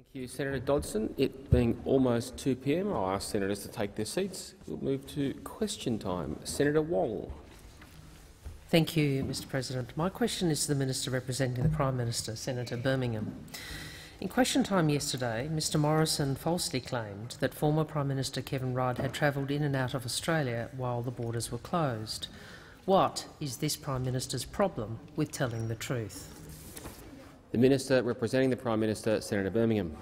Thank you, Senator Dodson. It being almost 2 p.m., I'll ask senators to take their seats. We'll move to question time. Senator Wong. Thank you, Mr President. My question is to the Minister representing the Prime Minister, Senator Birmingham. In question time yesterday, Mr Morrison falsely claimed that former Prime Minister Kevin Rudd had travelled in and out of Australia while the borders were closed. What is this Prime Minister's problem with telling the truth? The Minister representing the Prime Minister, Senator Birmingham.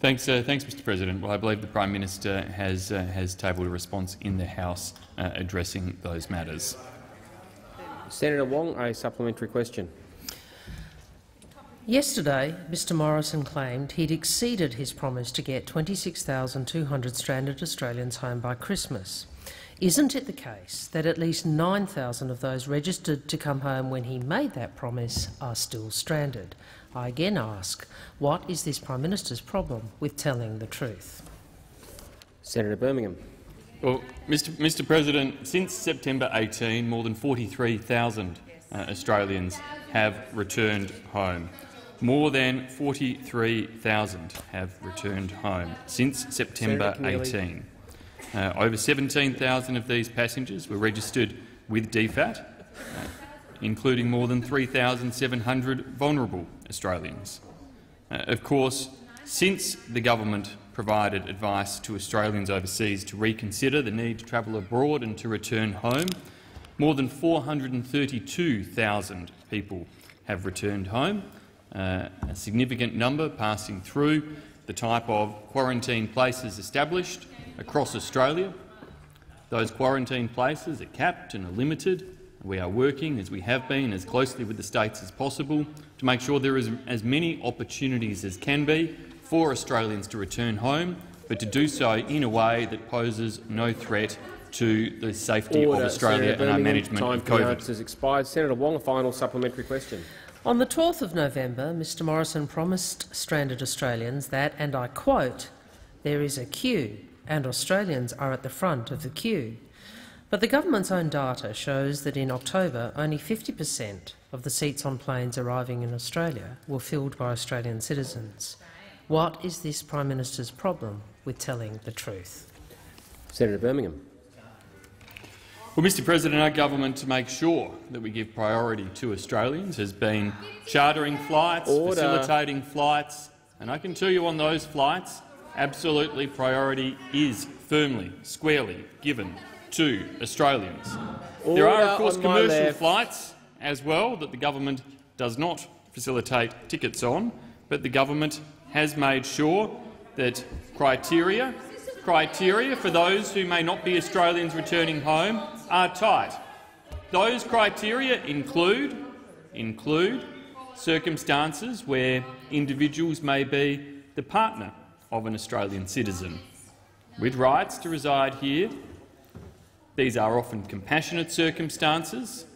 Thanks, uh, thanks, Mr. President. Well, I believe the Prime Minister has uh, has tabled a response in the House uh, addressing those matters. Senator Wong, a supplementary question. Yesterday, Mr Morrison claimed he'd exceeded his promise to get 26,200 stranded Australians home by Christmas. Isn't it the case that at least 9,000 of those registered to come home when he made that promise are still stranded? I again ask, what is this Prime Minister's problem with telling the truth? Senator Birmingham. Well, Mr. Mr. President, since September 18, more than 43,000 uh, Australians have returned home. More than 43,000 have returned home since September 18. Uh, over 17,000 of these passengers were registered with DFAT, uh, including more than 3,700 vulnerable Australians. Uh, of course, since the government provided advice to Australians overseas to reconsider the need to travel abroad and to return home, more than 432,000 people have returned home, uh, a significant number passing through the type of quarantine places established across Australia. Those quarantine places are capped and are limited. We are working, as we have been, as closely with the states as possible to make sure there is as many opportunities as can be for Australians to return home, but to do so in a way that poses no threat to the safety Order. of Australia Senator and our Birmingham, management time of for the COVID. answers expired. Senator Wong, a final supplementary question. On the 12th of November, Mr Morrison promised stranded Australians that, and I quote, there is a queue and Australians are at the front of the queue. But the government's own data shows that in October only 50 per cent of the seats on planes arriving in Australia were filled by Australian citizens. What is this Prime Minister's problem with telling the truth? Senator Birmingham. Well, Mr President, our government, to make sure that we give priority to Australians, has been chartering flights, Order. facilitating flights, and I can tell you on those flights, absolutely priority is firmly, squarely given to Australians. there are, of course, commercial left. flights as well that the government does not facilitate tickets on, but the government has made sure that criteria criteria for those who may not be Australians returning home are tight. Those criteria include, include circumstances where individuals may be the partner of an Australian citizen with rights to reside here. These are often compassionate circumstances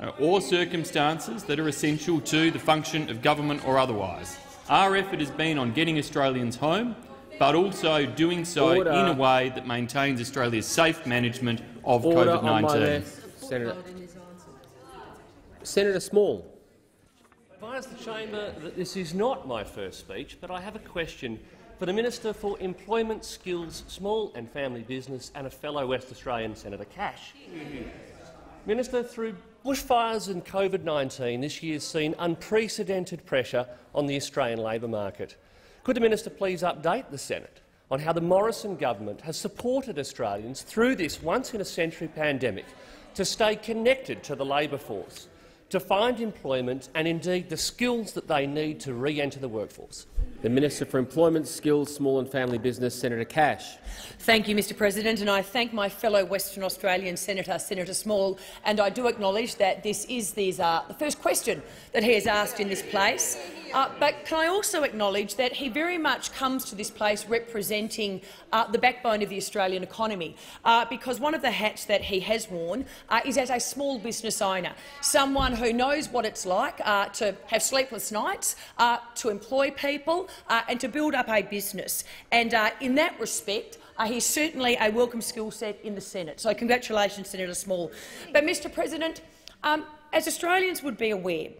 uh, or circumstances that are essential to the function of government or otherwise. Our effort has been on getting Australians home, but also doing so Order. in a way that maintains Australia's safe management of Order on my COVID-19. left. Senator, Senator Small. advise the chamber that this is not my first speech, but I have a question for the Minister for Employment, Skills, Small and Family Business and a fellow West Australian, Senator Cash. Minister, through bushfires and COVID-19, this year has seen unprecedented pressure on the Australian labour market. Could the minister please update the Senate on how the Morrison government has supported Australians through this once-in-a-century pandemic to stay connected to the labour force, to find employment and indeed the skills that they need to re-enter the workforce? The Minister for Employment, Skills, Small and Family Business, Senator Cash. Thank you, Mr President, and I thank my fellow Western Australian Senator, Senator Small, and I do acknowledge that this is these, uh, the first question that he has asked in this place. Uh, but can I also acknowledge that he very much comes to this place representing uh, the backbone of the Australian economy, uh, because one of the hats that he has worn uh, is as a small business owner, someone who knows what it's like uh, to have sleepless nights, uh, to employ people uh, and to build up a business. And uh, in that respect, uh, he's certainly a welcome skill set in the Senate. So congratulations, Senator Small. But, Mr President, um, as Australians would be aware,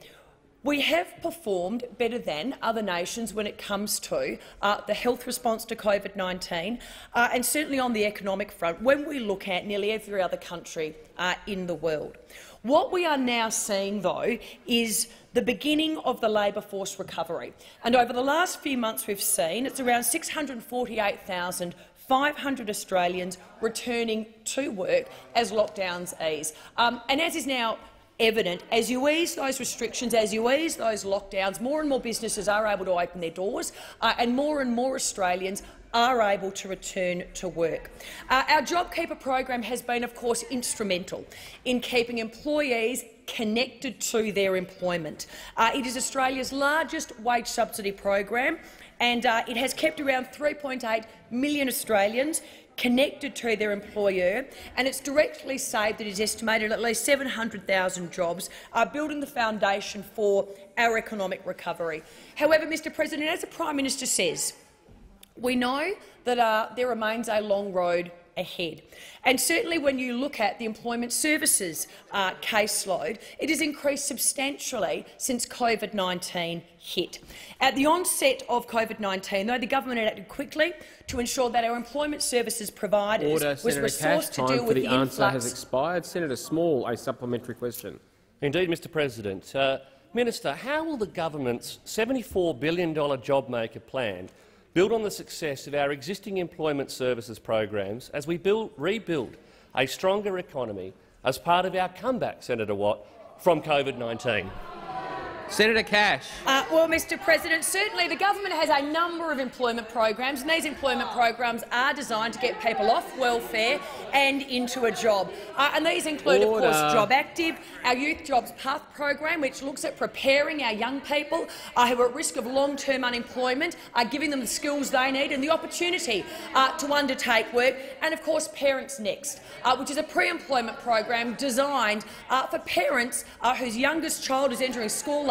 We have performed better than other nations when it comes to uh, the health response to COVID-19 uh, and certainly on the economic front when we look at nearly every other country uh, in the world. What we are now seeing, though, is the beginning of the labour force recovery. And over the last few months we've seen it's around 648,500 Australians returning to work as lockdowns ease. Um, and as is now evident as you ease those restrictions, as you ease those lockdowns, more and more businesses are able to open their doors uh, and more and more Australians are able to return to work. Uh, our JobKeeper program has been, of course, instrumental in keeping employees connected to their employment. Uh, it is Australia's largest wage subsidy program, and uh, it has kept around 3.8 million Australians connected to their employer, and it's directly saved, it is estimated, at least 700,000 jobs, uh, building the foundation for our economic recovery. However, Mr President, as the Prime Minister says, we know that uh, there remains a long road ahead. And certainly when you look at the employment services uh, caseload, it has increased substantially since COVID-19 hit. At the onset of COVID-19, though, the government had acted quickly to ensure that our employment services providers Order, was Senator resourced Cash, to deal with the, the answer influx. has expired. Senator Small, a supplementary question. Indeed, Mr President. Uh, Minister, how will the government's $74 billion JobMaker plan build on the success of our existing employment services programs as we build, rebuild a stronger economy as part of our comeback, Senator Watt, from COVID-19? Senator Cash. Uh, well, Mr President, certainly the government has a number of employment programs, and these employment programs are designed to get people off welfare and into a job. Uh, and these include, Order. of course, Job Active, our Youth Jobs Path program, which looks at preparing our young people uh, who are at risk of long-term unemployment, uh, giving them the skills they need and the opportunity uh, to undertake work, and, of course, Parents Next, uh, which is a pre-employment program designed uh, for parents whose youngest child is entering school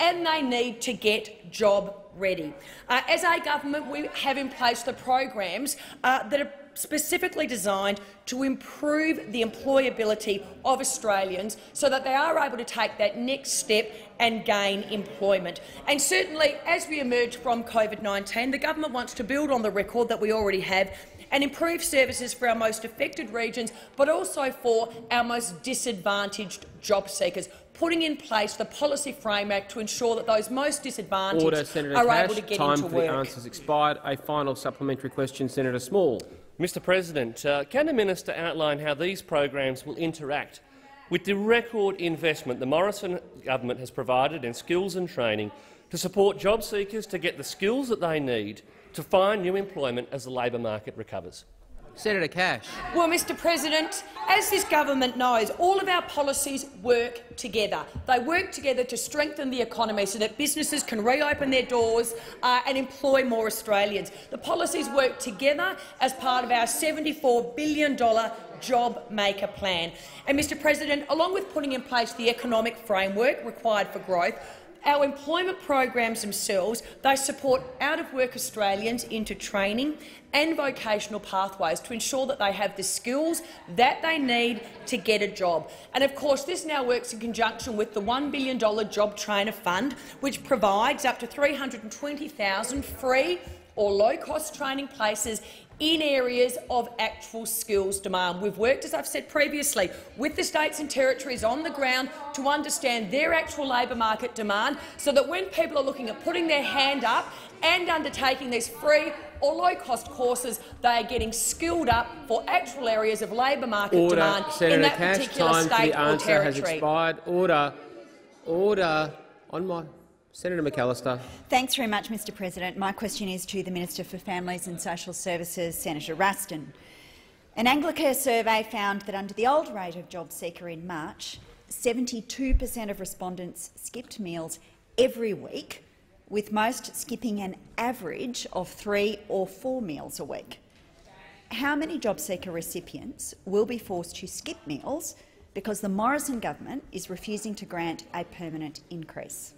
and they need to get job ready. Uh, as a government, we have in place the programs uh, that are specifically designed to improve the employability of Australians so that they are able to take that next step and gain employment. And certainly, as we emerge from COVID-19, the government wants to build on the record that we already have and improve services for our most affected regions, but also for our most disadvantaged job seekers, putting in place the policy framework to ensure that those most disadvantaged Order, Senator are Cash. able to get time into for work. the answers expired. A final supplementary question, Senator Small. Mr President, uh, can the minister outline how these programs will interact with the record investment the Morrison government has provided in skills and training to support job seekers to get the skills that they need to find new employment as the labour market recovers? Senator Cash. Well, Mr President, as this government knows, all of our policies work together. They work together to strengthen the economy so that businesses can reopen their doors uh, and employ more Australians. The policies work together as part of our $74 billion job maker plan. And, Mr President, along with putting in place the economic framework required for growth, our employment programs themselves, they support out-of-work Australians into training and vocational pathways to ensure that they have the skills that they need to get a job. And of course, this now works in conjunction with the $1 billion Job Trainer Fund, which provides up to 320,000 free or low-cost training places in areas of actual skills demand. We've worked, as I've said previously, with the states and territories on the ground to understand their actual labour market demand so that when people are looking at putting their hand up and undertaking these free or low-cost courses, they are getting skilled up for actual areas of labour market Order, demand Senator in that Cash. particular Time for state the or answer has territory. expired. Order. Order. On my Senator McAllister. Thanks very much, Mr President. My question is to the Minister for Families and Social Services, Senator Ruston. An Anglicare survey found that under the old rate of job seeker in March, 72 per cent of respondents skipped meals every week, with most skipping an average of three or four meals a week. How many job seeker recipients will be forced to skip meals because the Morrison government is refusing to grant a permanent increase?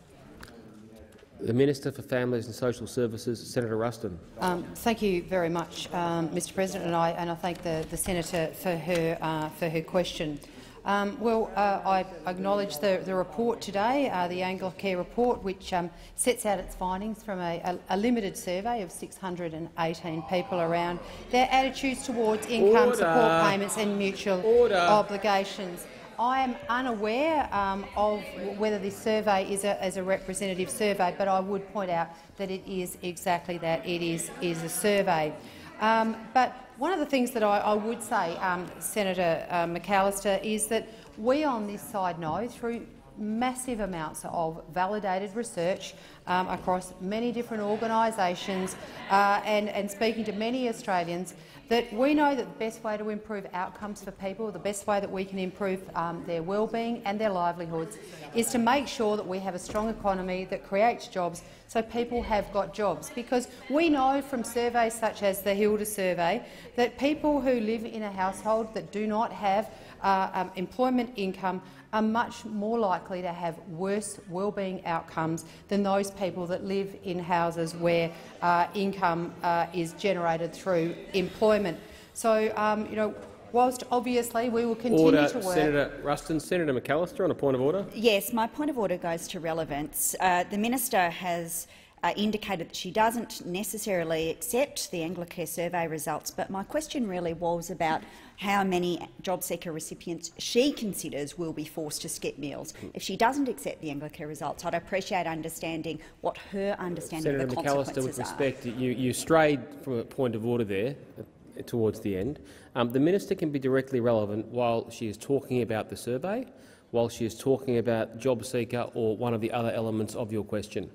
The Minister for Families and Social Services, Senator Ruston. Um, thank you very much, um, Mr. President, and I, and I thank the, the senator for her uh, for her question. Um, well, uh, I acknowledge the, the report today, uh, the Anglicare report, which um, sets out its findings from a, a, a, limited survey of 618 people around their attitudes towards income Order. support payments and mutual Order. obligations. I am unaware um, of whether this survey is a, is a, representative survey, but I would point out that it is exactly that. It is, is a survey. Um, but one of the things that I, I would say, um, Senator uh, McAllister, is that we on this side know through massive amounts of validated research um, across many different organisations uh, and, and speaking to many Australians that we know that the best way to improve outcomes for people, the best way that we can improve um, their well-being and their livelihoods is to make sure that we have a strong economy that creates jobs so people have got jobs. Because we know from surveys such as the Hilda survey that people who live in a household that do not have uh, um, employment income are much more likely to have worse wellbeing outcomes than those people that live in houses where uh, income uh, is generated through employment. So, um, you know, whilst obviously we will continue order. to work— Senator Ruston. Senator McAllister on a point of order. Yes, my point of order goes to relevance. Uh, the minister has uh, indicated that she doesn't necessarily accept the Anglicare survey results, but my question really was about how many job seeker recipients she considers will be forced to skip meals. If she doesn't accept the Anglicare results, I'd appreciate understanding what her understanding Senator of the McAllister, consequences with are. respect, you, you strayed from a point of order there uh, towards the end. Um, the minister can be directly relevant while she is talking about the survey, while she is talking about job seeker or one of the other elements of your question.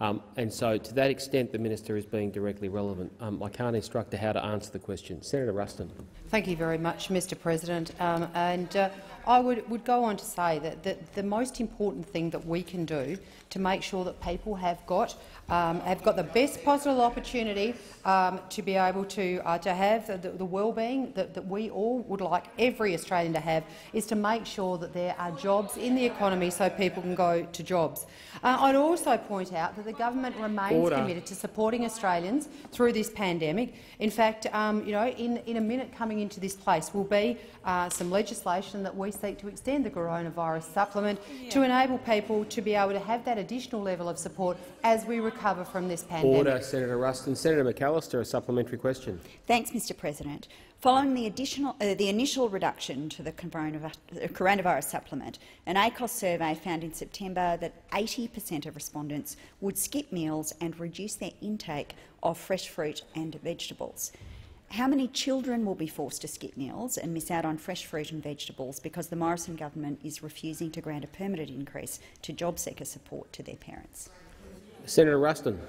Um, and so, to that extent, the minister is being directly relevant. Um, I can't instruct her how to answer the question. Senator Ruston. Thank you very much, Mr President. Um, and uh, I would, would go on to say that, the most important thing that we can do to make sure that people have got um, have got the best possible opportunity um, to be able to uh, to have the, the well-being that, that we all would like every Australian to have is to make sure that there are jobs in the economy so people can go to jobs. Uh, I'd also point out that the government remains Order. committed to supporting Australians through this pandemic. In fact, um, you know, in, in a minute coming into this place will be uh, some legislation that we seek to extend the coronavirus supplement yeah. to enable people to be able to have that additional level of support as we recover from this pandemic. Order, Senator Ruston. Senator McAllister, a supplementary question. Thanks, Mr President. Following the, additional, uh, the initial reduction to the coronavirus supplement, an ACOSS survey found in September that 80 per cent of respondents would skip meals and reduce their intake of fresh fruit and vegetables. How many children will be forced to skip meals and miss out on fresh fruit and vegetables because the Morrison government is refusing to grant a permanent increase to job seeker support to their parents? Senator Ruston.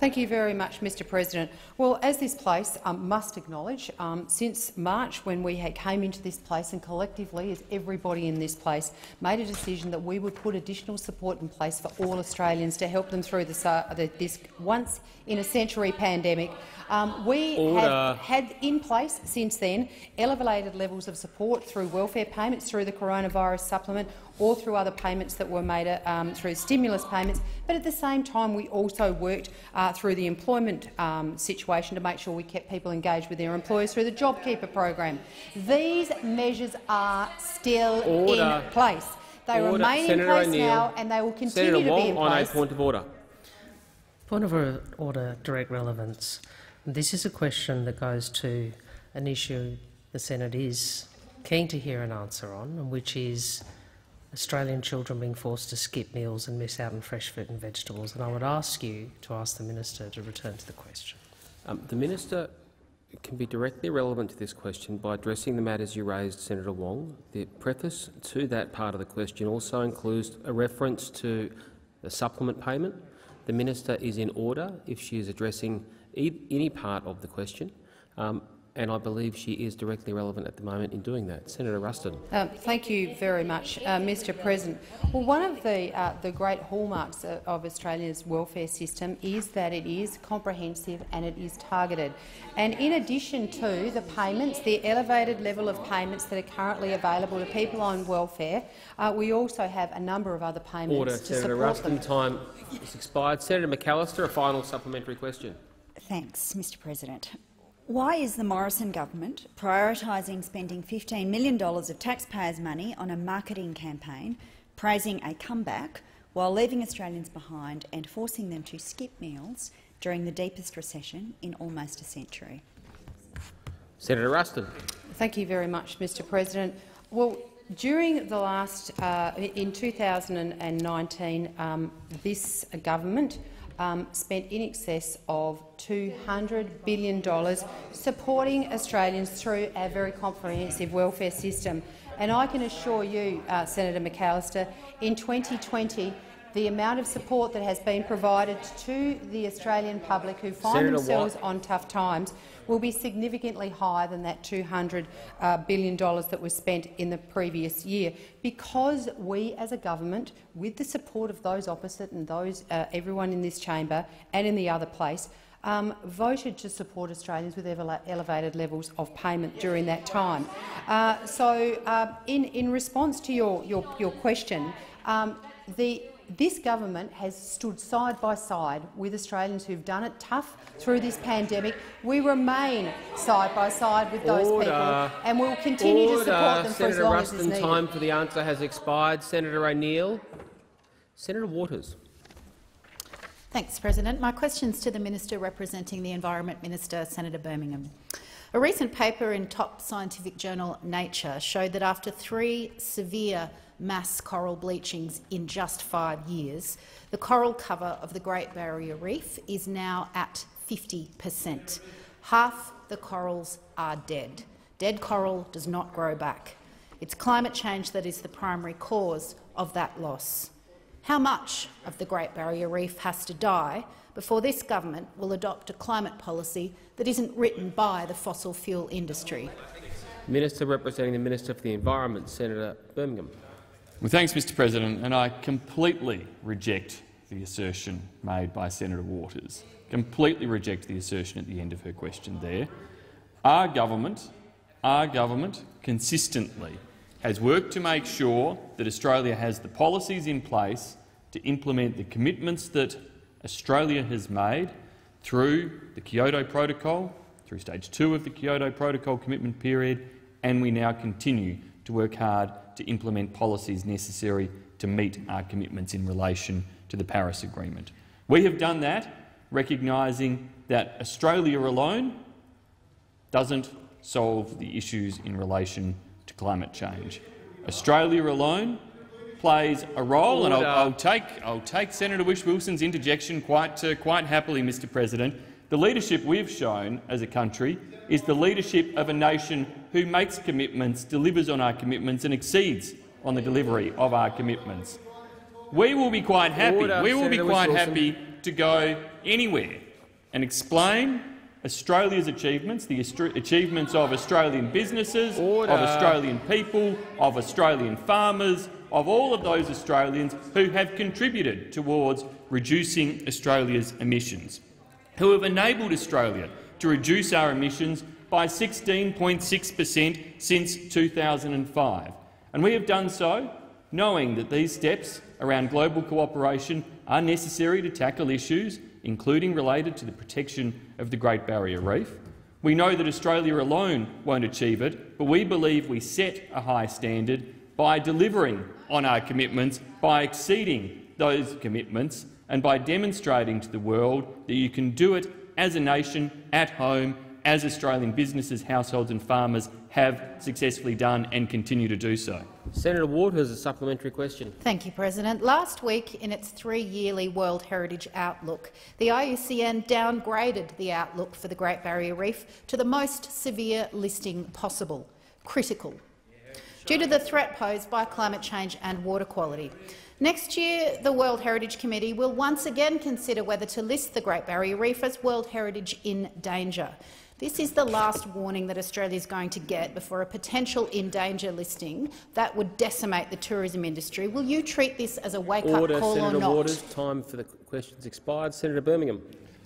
Thank you very much, Mr President. Well, as this place um, must acknowledge, um, since March when we had came into this place and collectively, as everybody in this place, made a decision that we would put additional support in place for all Australians to help them through this, uh, this once-in-a-century pandemic, um, we Order. have had in place since then elevated levels of support through welfare payments, through the coronavirus supplement, or through other payments that were made uh, um, through stimulus payments. But at the same time, we also worked uh, through the employment um, situation to make sure we kept people engaged with their employers through the JobKeeper program. These measures are still Order. in place. They order. remain Senator in place O'Neill. now, and they will continue Senator to Wong be in place. on a point of order. Point of order, direct relevance. This is a question that goes to an issue the Senate is keen to hear an answer on, which is Australian children being forced to skip meals and miss out on fresh fruit and vegetables. And I would ask you to ask the minister to return to the question. Um, the minister can be directly relevant to this question by addressing the matters you raised, Senator Wong. The preface to that part of the question also includes a reference to the supplement payment. The minister is in order if she is addressing any part of the question, um, and I believe she is directly relevant at the moment in doing that. Senator Ruston. Um, thank you very much, uh, Mr President. Well, one of the, uh, the great hallmarks of Australia's welfare system is that it is comprehensive and it is targeted. And in addition to the payments, the elevated level of payments that are currently available to people on welfare, uh, we also have a number of other payments Order, to Senator support Ruston. them. Time has expired. Senator McAllister, a final supplementary question. Thanks, Mr President. Why is the Morrison government prioritising spending $15 million of taxpayers' money on a marketing campaign praising a comeback while leaving Australians behind and forcing them to skip meals during the deepest recession in almost a century? Senator Ruston. Thank you very much, Mr President. Well, during the last, uh, in 2019, um, this government um, spent in excess of $200 billion supporting Australians through our very comprehensive welfare system. And I can assure you, uh, Senator McAllister, in 2020 the amount of support that has been provided to the Australian public who find Senator themselves Watt. on tough times will be significantly higher than that $200 uh, that was spent in the previous year, because we as a government, with the support of those opposite and those uh, everyone in this chamber and in the other place, um, voted to support Australians with elevated levels of payment during that time. Uh, so, uh, in, in response to your, your, your question, um, the this government has stood side by side with Australians who've done it tough through this pandemic. We remain side by side with those Order. people and we will continue Order. to support them for Senator as long Ruston, as is needed. time for the answer has expired. Senator O'Neill. Senator Waters. Thanks, President. My question's to the Minister representing the Environment Minister, Senator Birmingham. A recent paper in top scientific journal Nature showed that after three severe mass coral bleachings in just five years, the coral cover of the Great Barrier Reef is now at 50 per cent. Half the corals are dead. Dead coral does not grow back. It's climate change that is the primary cause of that loss. How much of the Great Barrier Reef has to die before this government will adopt a climate policy that isn't written by the fossil fuel industry? Minister representing the Minister for the Environment, Senator Birmingham. Well, thanks, Mr President, and I completely reject the assertion made by Senator Waters. Completely reject the assertion at the end of her question there. Our government, our government consistently has worked to make sure that Australia has the policies in place to implement the commitments that Australia has made through the Kyoto Protocol, through stage two of the Kyoto Protocol commitment period, and we now continue to work hard to implement policies necessary to meet our commitments in relation to the Paris Agreement. We have done that recognising that Australia alone doesn't solve the issues in relation to climate change. Australia alone plays a role, and I'll, I'll, take, I'll take Senator Whish-Wilson's interjection quite, uh, quite happily, Mr President. The leadership we've shown as a country is the leadership of a nation who makes commitments, delivers on our commitments and exceeds on the delivery of our commitments. We will be quite happy. Order, we will be quite happy to go anywhere and explain Australia's achievements, the achievements of Australian businesses, Order. of Australian people, of Australian farmers, of all of those Australians who have contributed towards reducing Australia's emissions, who have enabled Australia to reduce our emissions by 16.6 per cent since 2005. And we have done so knowing that these steps around global cooperation are necessary to tackle issues including related to the protection of the Great Barrier Reef. We know that Australia alone won't achieve it, but we believe we set a high standard by delivering on our commitments, by exceeding those commitments and by demonstrating to the world that you can do it as a nation, at home, as Australian businesses, households and farmers have successfully done and continue to do so. Senator Ward has a supplementary question. Thank you, President. Last week, in its three-yearly World Heritage Outlook, the IUCN downgraded the outlook for the Great Barrier Reef to the most severe listing possible, critical, due to the threat posed by climate change and water quality. Next year, the World Heritage Committee will once again consider whether to list the Great Barrier Reef as World Heritage in danger. This is the last warning that Australia is going to get before a potential in danger listing that would decimate the tourism industry. Will you treat this as a wake-up call Senator or not? Waters. Time for the questions expired. Senator Birmingham.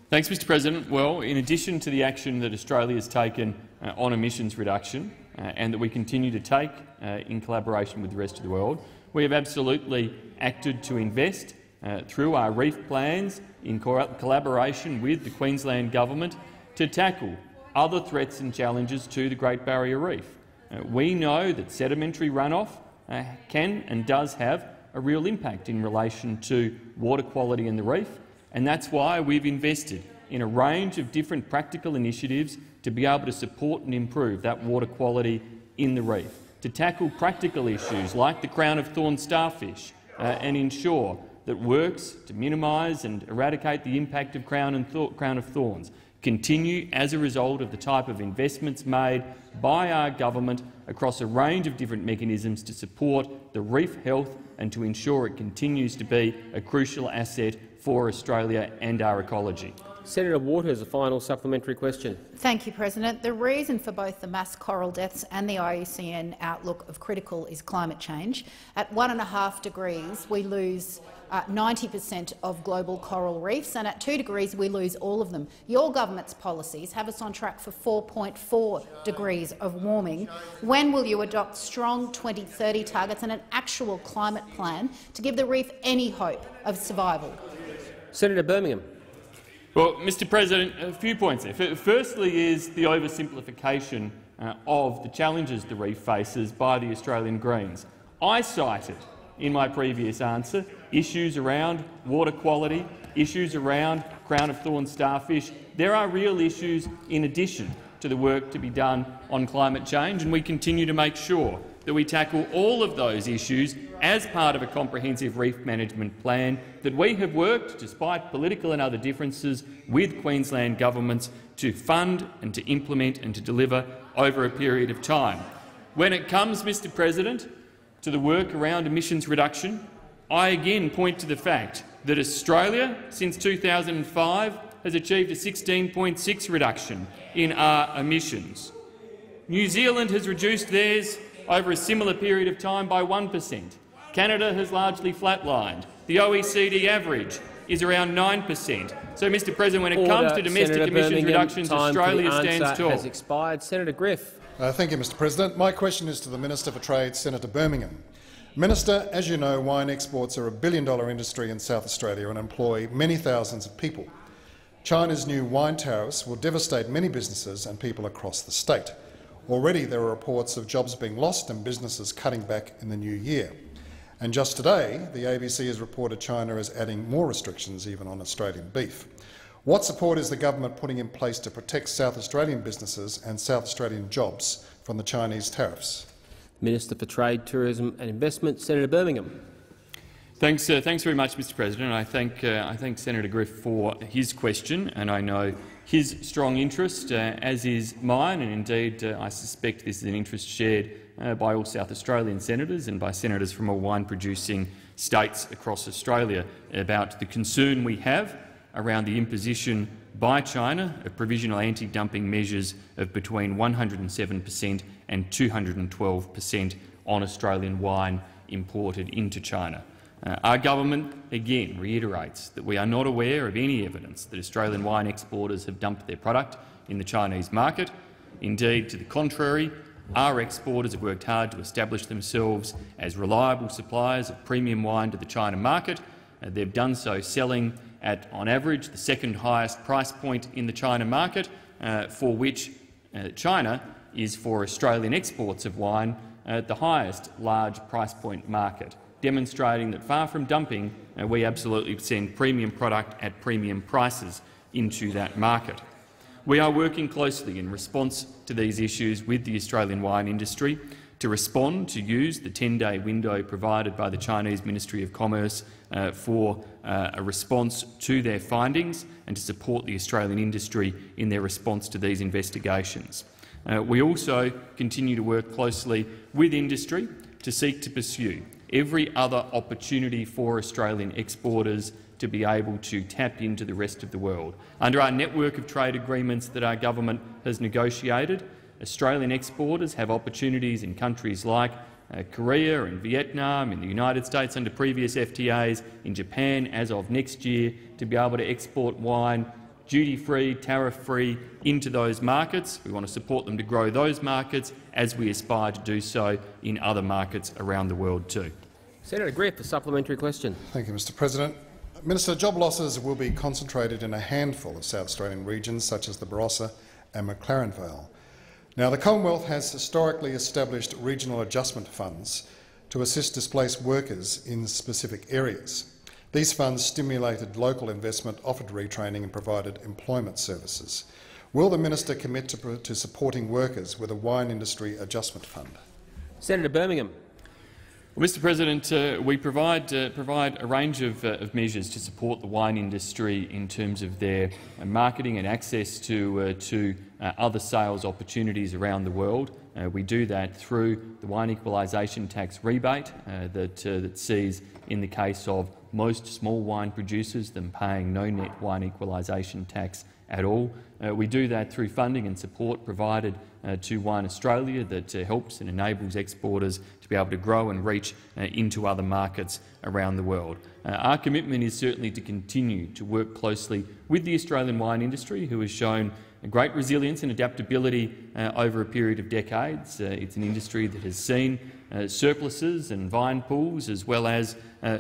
Thanks, Mr President. Well, in addition to the action that Australia has taken uh, on emissions reduction uh, and that we continue to take uh, in collaboration with the rest of the world, we have absolutely acted to invest uh, through our reef plans in co- collaboration with the Queensland Government to tackle other threats and challenges to the Great Barrier Reef. Uh, we know that sedimentary runoff uh, can and does have a real impact in relation to water quality in the reef, and that's why we've invested in a range of different practical initiatives to be able to support and improve that water quality in the reef, to tackle practical issues like the crown of thorns starfish uh, and ensure that works to minimise and eradicate the impact of crown, and crown of thorns continue as a result of the type of investments made by our government across a range of different mechanisms to support the reef health and to ensure it continues to be a crucial asset for Australia and our ecology. Senator Waters, a final supplementary question. Thank you, President. The reason for both the mass coral deaths and the IUCN outlook of critical is climate change. At one and a half degrees, we lose 90 uh, per cent of global coral reefs, and at 2 degrees we lose all of them. Your government's policies have us on track for 4.4 degrees of warming. When will you adopt strong 2030 targets and an actual climate plan to give the reef any hope of survival? Senator Birmingham. Well, Mr President, a few points there. Firstly is the oversimplification uh, of the challenges the reef faces by the Australian Greens. I cited in my previous answer issues around water quality, issues around crown of thorns starfish. There are real issues in addition to the work to be done on climate change, and we continue to make sure that we tackle all of those issues as part of a comprehensive reef management plan that we have worked, despite political and other differences, with Queensland governments to fund and to implement and to deliver over a period of time. When it comes, Mr President, to the work around emissions reduction, I again point to the fact that Australia, since 2005, has achieved a 16.6 reduction in our emissions. New Zealand has reduced theirs over a similar period of time by 1 per cent. Canada has largely flatlined. The OECD average is around 9 per cent. So, Mr President, when it Order. comes to domestic Senator emissions Birmingham, reductions, Australia stands tall. has expired. Senator Griff. Uh, thank you, Mr President. My question is to the Minister for Trade, Senator Birmingham. Minister, as you know, wine exports are a billion-dollar industry in South Australia and employ many thousands of people. China's new wine tariffs will devastate many businesses and people across the state. Already there are reports of jobs being lost and businesses cutting back in the new year. And just today, the ABC has reported China is adding more restrictions even on Australian beef. What support is the government putting in place to protect South Australian businesses and South Australian jobs from the Chinese tariffs? Minister for Trade, Tourism and Investment, Senator Birmingham. Thanks, uh, thanks very much, Mr. President. I thank, uh, I thank Senator Griff for his question, and I know his strong interest, uh, as is mine, and indeed uh, I suspect this is an interest shared uh, by all South Australian senators and by senators from all wine-producing states across Australia about the concern we have around the imposition by China of provisional anti-dumping measures of between 107 per cent and 212 per cent on Australian wine imported into China. Uh, our government again reiterates that we are not aware of any evidence that Australian wine exporters have dumped their product in the Chinese market. Indeed, to the contrary, our exporters have worked hard to establish themselves as reliable suppliers of premium wine to the China market. Uh, they've done so selling at, on average, the second highest price point in the China market, uh, for which uh, China is for Australian exports of wine uh, the highest large price point market demonstrating that far from dumping, uh, we absolutely send premium product at premium prices into that market. We are working closely in response to these issues with the Australian wine industry to respond to use the 10-day window provided by the Chinese Ministry of Commerce uh, for uh, a response to their findings and to support the Australian industry in their response to these investigations. Uh, we also continue to work closely with industry to seek to pursue every other opportunity for Australian exporters to be able to tap into the rest of the world. Under our network of trade agreements that our government has negotiated, Australian exporters have opportunities in countries like uh, Korea and Vietnam, in the United States under previous FTAs, in Japan as of next year, to be able to export wine duty-free, tariff-free into those markets. We want to support them to grow those markets as we aspire to do so in other markets around the world too. Senator Griff, a supplementary question. Thank you, Mr President. Minister, job losses will be concentrated in a handful of South Australian regions, such as the Barossa and McLaren Vale. Now, the Commonwealth has historically established regional adjustment funds to assist displaced workers in specific areas. These funds stimulated local investment, offered retraining and provided employment services. Will the minister commit to, to supporting workers with a wine industry adjustment fund? Senator Birmingham. Well, Mr President, uh, we provide, uh, provide a range of, uh, of, measures to support the wine industry in terms of their uh, marketing and access to, uh, to uh, other sales opportunities around the world. we do that through the wine equalisation tax rebate that, that sees, in the case of most small wine producers, them paying no net wine equalisation tax at all. we do that through funding and support provided uh, to Wine Australia that uh, helps and enables exporters to be able to grow and reach uh, into other markets around the world. our commitment is certainly to continue to work closely with the Australian wine industry, who has shown great resilience and adaptability uh, over a period of decades. Uh, it's an industry that has seen uh, surpluses and vine pulls as well as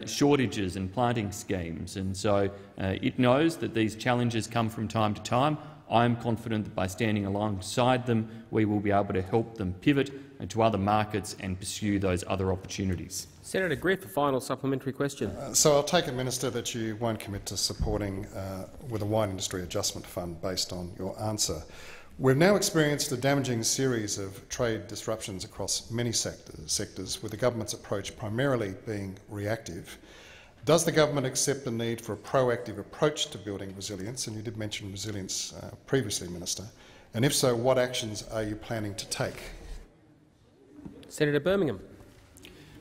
shortages and planting schemes. And so it knows that these challenges come from time to time. I am confident that by standing alongside them, we will be able to help them pivot to other markets and pursue those other opportunities. Senator Griff, a final supplementary question. Uh, so I'll take it, Minister, that you won't commit to supporting uh, with a wine industry adjustment fund based on your answer. We've now experienced a damaging series of trade disruptions across many sectors, sectors with the government's approach primarily being reactive. Does the government accept the need for a proactive approach to building resilience? And you did mention resilience uh, previously, Minister. And if so, what actions are you planning to take? Senator Birmingham.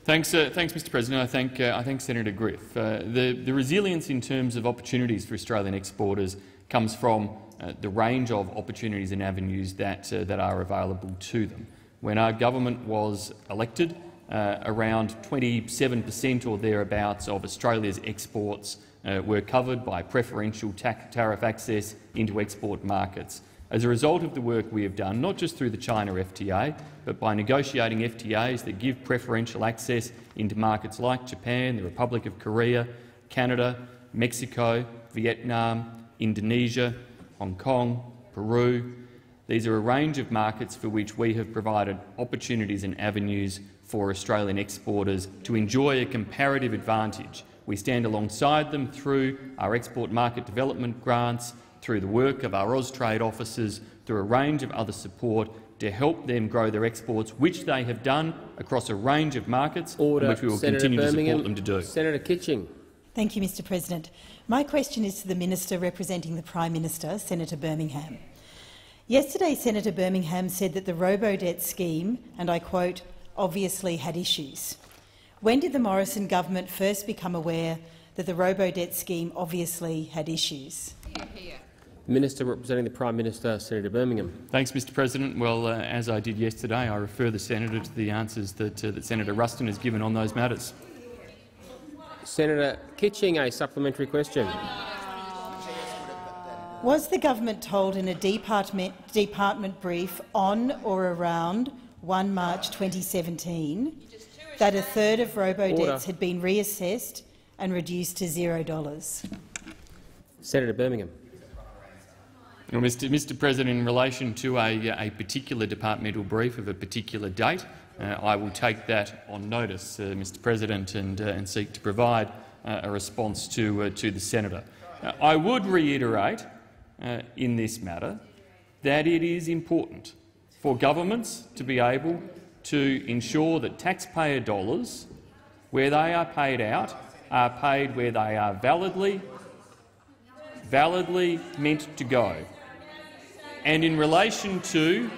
Thanks, uh, thanks, Mr. President. I thank, uh, I thank Senator Griff. Uh, the, the, resilience in terms of opportunities for Australian exporters comes from uh, the range of opportunities and avenues that, uh, that are available to them. When our government was elected, uh, around 27 per cent or thereabouts of Australia's exports were covered by preferential tariff access into export markets. As a result of the work we have done, not just through the China FTA, but by negotiating FTAs that give preferential access into markets like Japan, the Republic of Korea, Canada, Mexico, Vietnam, Indonesia, Hong Kong, Peru. These are a range of markets for which we have provided opportunities and avenues for Australian exporters to enjoy a comparative advantage. We stand alongside them through our export market development grants, through the work of our Austrade officers, through a range of other support to help them grow their exports, which they have done across a range of markets, Order. which we will Senator continue Birmingham, to support them to do. Senator Kitching. Thank you, Mr President. My question is to the Minister representing the Prime Minister, Senator Birmingham. Yesterday, Senator Birmingham said that the robo-debt scheme, and I quote, obviously had issues. When did the Morrison government first become aware that the robo-debt scheme obviously had issues? Minister representing the Prime Minister, Senator Birmingham. Thanks, Mr President. Well, uh, as I did yesterday, I refer the senator to the answers that, uh, that Senator Ruston has given on those matters. Senator Kitching, a supplementary question. Was the government told in a department, department brief on or around 1 March 2017 that a third of robo-debts had been reassessed and reduced to $0. Senator Birmingham. Well, Mr, Mr President, in relation to a, a, particular departmental brief of a particular date, uh, I will take that on notice, uh, Mr President, and, uh, and, seek to provide uh, a response to, uh, to the senator. Uh, I would reiterate in this matter that it is important for governments to be able to ensure that taxpayer dollars, where they are paid out, are paid where they are validly, validly meant to go. And in relation to,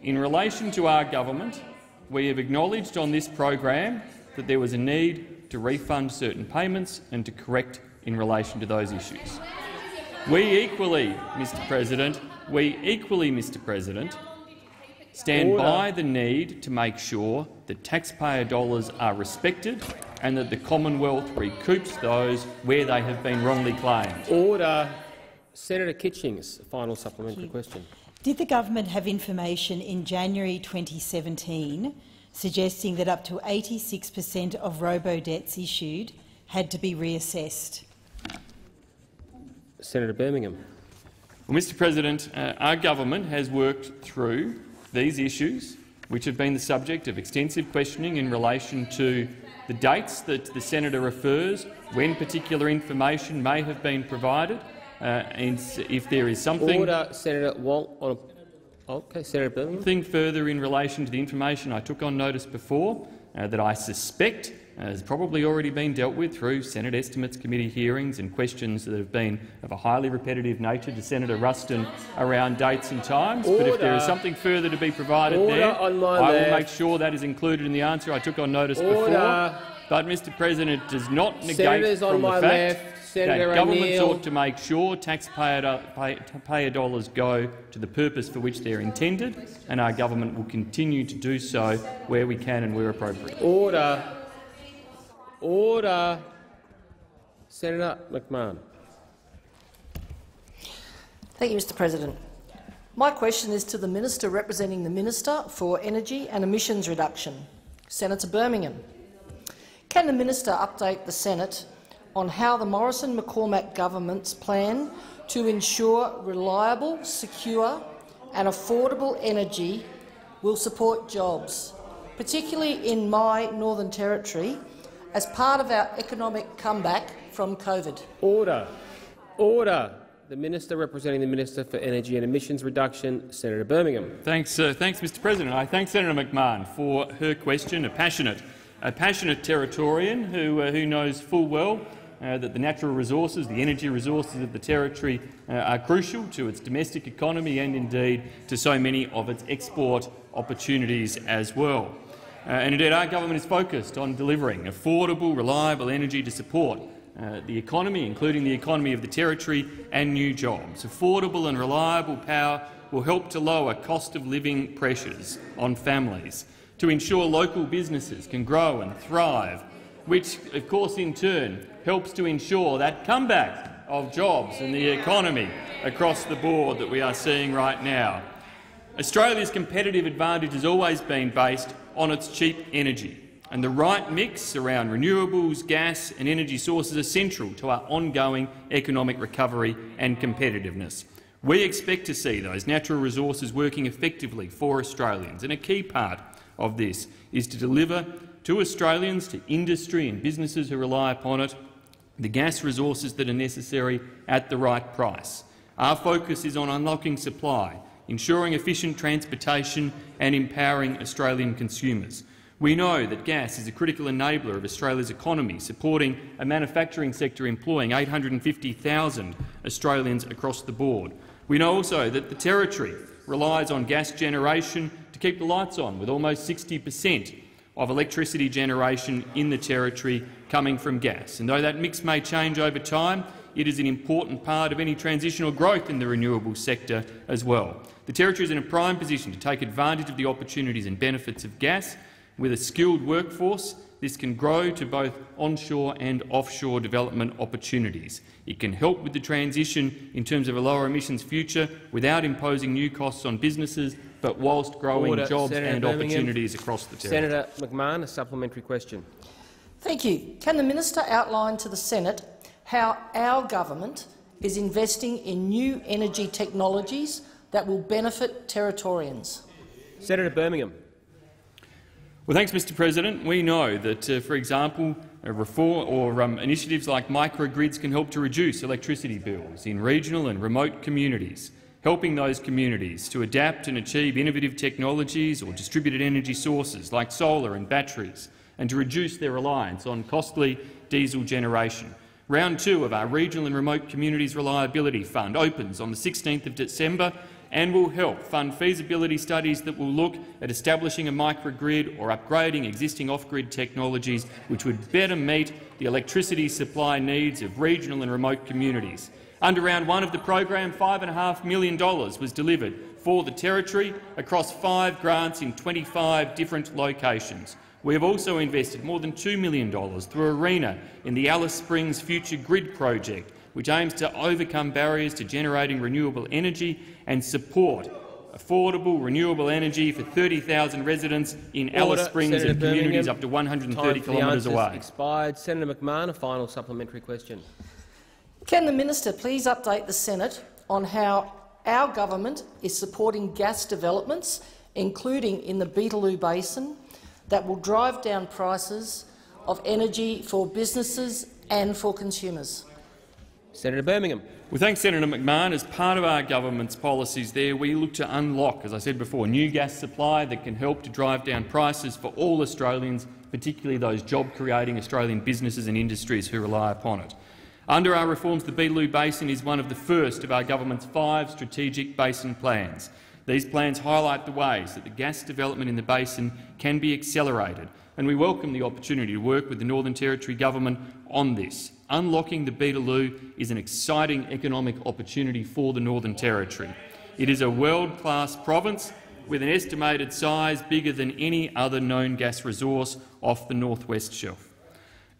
in relation to our government, we have acknowledged on this program that there was a need to refund certain payments and to correct in relation to those issues. We equally, Mr President, we equally, Mr President, stand Order. by the need to make sure that taxpayer dollars are respected and that the Commonwealth recoups those where they have been wrongly claimed. Order. Senator Kitching's final supplementary question. Did the government have information in January 2017 suggesting that up to 86 per cent of robo-debts issued had to be reassessed? Senator Birmingham. Well, Mr President, uh, our government has worked through these issues, which have been the subject of extensive questioning in relation to the dates that the senator refers, when particular information may have been provided, and if there is something Order, Senator Wong. On a, okay, Senator Birmingham. Something further in relation to the information I took on notice before uh, that I suspect has probably already been dealt with through Senate Estimates Committee hearings and questions that have been of a highly repetitive nature to Senator Ruston around dates and times. Order. But if there is something further to be provided Order there, I will make sure that is included in the answer I took on notice Order. before. But, Mr President, it does not negate Senators on from my the fact left, Senator that governments O'Neill. ought to make sure taxpayer, do- pay, payer dollars go to the purpose for which they're intended, and our government will continue to do so where we can and where appropriate. Order. Order. Senator McMahon. Thank you, Mr President. My question is to the Minister representing the Minister for Energy and Emissions Reduction, Senator Birmingham. Can the Minister update the Senate on how the Morrison-McCormack government's plan to ensure reliable, secure and affordable energy will support jobs, particularly in my Northern Territory, as part of our economic comeback from COVID? Order. Order. The Minister representing the Minister for Energy and Emissions Reduction, Senator Birmingham. Thanks, uh, thanks, Mr. President. I thank Senator McMahon for her question. A passionate, a passionate Territorian who, uh, who knows full well uh, that the natural resources, the energy resources of the territory, uh, are crucial to its domestic economy and indeed to so many of its export opportunities as well. Uh, and indeed, our government is focused on delivering affordable, reliable energy to support uh, the economy, including the economy of the territory, and new jobs. Affordable and reliable power will help to lower cost of living pressures on families, to ensure local businesses can grow and thrive, which, of course, in turn helps to ensure that comeback of jobs and the economy across the board that we are seeing right now. Australia's competitive advantage has always been based on its cheap energy, and the right mix around renewables, gas and energy sources are central to our ongoing economic recovery and competitiveness. We expect to see those natural resources working effectively for Australians, and a key part of this is to deliver to Australians, to industry and businesses who rely upon it, the gas resources that are necessary at the right price. Our focus is on unlocking supply, ensuring efficient transportation and empowering Australian consumers. We know that gas is a critical enabler of Australia's economy, supporting a manufacturing sector employing 850,000 Australians across the board. We know also that the Territory relies on gas generation to keep the lights on, with almost 60 per cent of electricity generation in the Territory coming from gas. And though that mix may change over time, it is an important part of any transitional growth in the renewable sector as well. The Territory is in a prime position to take advantage of the opportunities and benefits of gas. With a skilled workforce, this can grow to both onshore and offshore development opportunities. It can help with the transition in terms of a lower emissions future without imposing new costs on businesses, but whilst growing Order. jobs Senator and Birmingham. opportunities across the territory. Senator McMahon, a supplementary question. Thank you. Can the minister outline to the Senate how our government is investing in new energy technologies that will benefit Territorians? Senator Birmingham. Well, thanks, Mr President. We know that, uh, for example, reform or um, initiatives like microgrids can help to reduce electricity bills in regional and remote communities, helping those communities to adapt and achieve innovative technologies or distributed energy sources like solar and batteries, and to reduce their reliance on costly diesel generation. Round two of our Regional and Remote Communities Reliability Fund opens on the 16th of December and will help fund feasibility studies that will look at establishing a microgrid or upgrading existing off-grid technologies which would better meet the electricity supply needs of regional and remote communities. Under round one of the program, $5.5 million was delivered for the Territory across five grants in 25 different locations. We have also invested more than $2 million through ARENA in the Alice Springs Future Grid project, which aims to overcome barriers to generating renewable energy and support affordable renewable energy for 30,000 residents in Alice Springs Senator and communities Birmingham. up to 130 Time kilometres away. Expired. Senator McMahon, a final supplementary question. Can the minister please update the Senate on how our government is supporting gas developments, including in the Beetaloo Basin, that will drive down prices of energy for businesses and for consumers. Senator Birmingham. Well, thanks, Senator McMahon. As part of our government's policies there, we look to unlock, as I said before, new gas supply that can help to drive down prices for all Australians, particularly those job-creating Australian businesses and industries who rely upon it. Under our reforms, the Beetaloo Basin is one of the first of our government's five strategic basin plans. These plans highlight the ways that the gas development in the basin can be accelerated, and we welcome the opportunity to work with the Northern Territory Government on this. Unlocking the Beetaloo is an exciting economic opportunity for the Northern Territory. It is a world-class province with an estimated size bigger than any other known gas resource off the northwest shelf.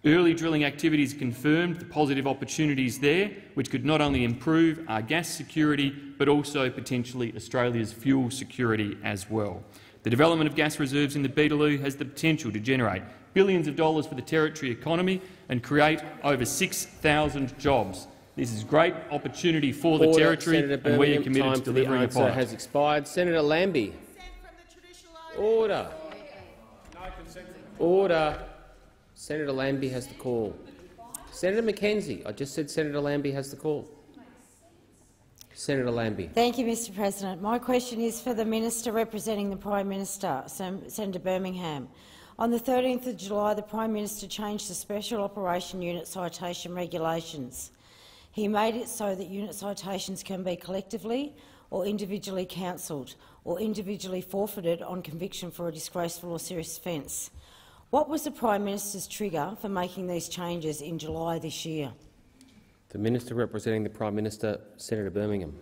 Early drilling activities confirmed the positive opportunities there, which could not only improve our gas security but also potentially Australia's fuel security as well. The development of gas reserves in the Beetaloo has the potential to generate billions of dollars for the territory economy and create over 6,000 jobs. This is great opportunity for the territory, and we are Birmingham. committed Time to for the delivering answer upon it. has expired. Senator Lambie. Order. Order. Senator Lambie has the call. Senator McKenzie. I just said Senator Lambie has the call. Senator Lambie. Thank you, Mr President. My question is for the Minister representing the Prime Minister, Sen Senator Birmingham. On the 13th of July, the Prime Minister changed the Special Operation Unit citation regulations. He made it so that unit citations can be collectively or individually cancelled or individually forfeited on conviction for a disgraceful or serious offence. What was the Prime Minister's trigger for making these changes in July this year? The Minister representing the Prime Minister, Senator Birmingham.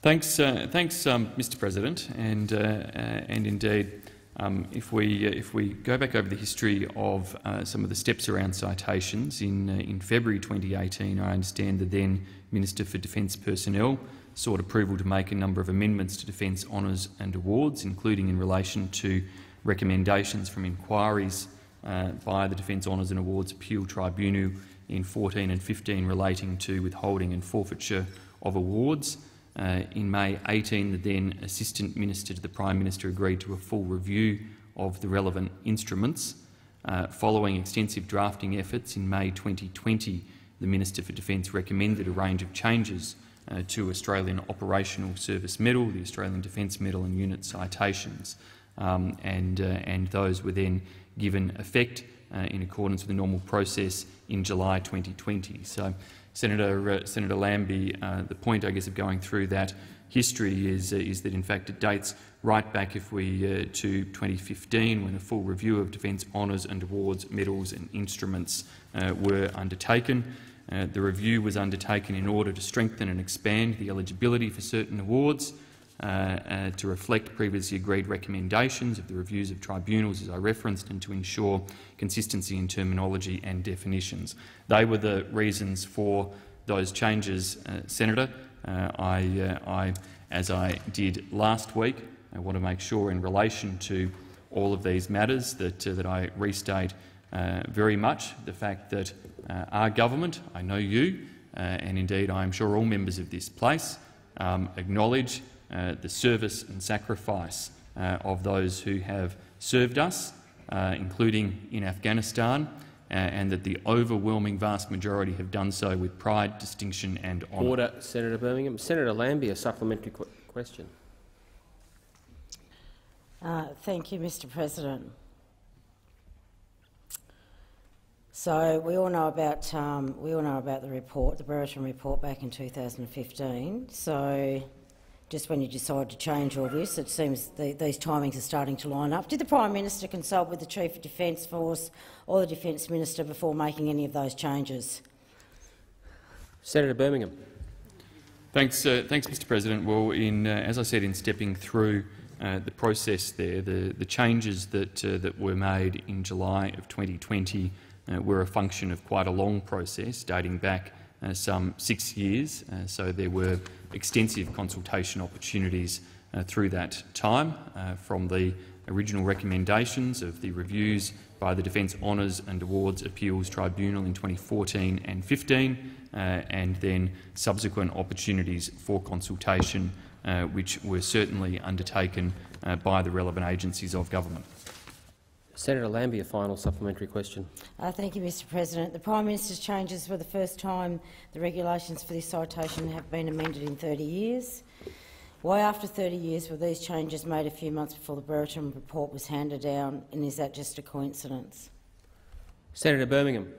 Thanks, uh, thanks, um, Mr. President, and uh, uh, and indeed, um, if we uh, if we go back over the history of uh, some of the steps around citations in uh, in February 2018, I understand the then Minister for Defence Personnel sought approval to make a number of amendments to Defence Honours and Awards, including in relation to recommendations from inquiries uh, by the Defence Honours and Awards Appeal Tribunal in 14 and 15 relating to withholding and forfeiture of awards. Uh, in May 18, the then Assistant Minister to the Prime Minister agreed to a full review of the relevant instruments. Uh, following extensive drafting efforts in May 2020, the Minister for Defence recommended a range of changes uh, to Australian Operational Service Medal, the Australian Defence Medal and unit citations, um, and, uh, and those were then given effect uh, in accordance with the normal process in July 2020. So, Senator, uh, Senator Lambie, uh, the point, I guess, of going through that history is, uh, is that, in fact, it dates right back, if we to 2015, when a full review of defence honours and awards, medals and instruments were undertaken. Uh, the review was undertaken in order to strengthen and expand the eligibility for certain awards, uh, uh, to reflect previously agreed recommendations of the reviews of tribunals, as I referenced, and to ensure consistency in terminology and definitions. They were the reasons for those changes, uh, Senator. Uh, I, uh, I, as I did last week, I want to make sure in relation to all of these matters that, that I restate very much the fact that our government, I know you, uh, and indeed I am sure all members of this place, um, acknowledge uh, the service and sacrifice uh, of those who have served us, uh, including in Afghanistan, uh, and that the overwhelming vast majority have done so with pride, distinction and honour. Order, Senator Birmingham. Senator Lambie, a supplementary qu question. Uh, thank you, Mr President. So we all know about um, we all know about the report, the Brereton report back in 2015. So just when you decide to change all this, it seems the, these timings are starting to line up. Did the Prime Minister consult with the Chief of Defence Force or the Defence Minister before making any of those changes? Senator Birmingham. Thanks, uh, thanks, Mr. President. Well, in, uh, as I said, in stepping through uh, the process there, the, the changes that uh, that were made in July of 2020 uh, were a function of quite a long process dating back uh, some six years. Uh, so there were extensive consultation opportunities uh, through that time, uh, from the original recommendations of the reviews by the Defence Honours and Awards Appeals Tribunal in 2014 and 15, uh, and then subsequent opportunities for consultation, which were certainly undertaken by the relevant agencies of government. Senator Lambie, a final supplementary question. Uh, thank you, Mr President. The Prime Minister's changes were the first time the regulations for this citation have been amended in 30 years. Why, after 30 years, were these changes made a few months before the Brereton report was handed down, and is that just a coincidence? Senator Birmingham.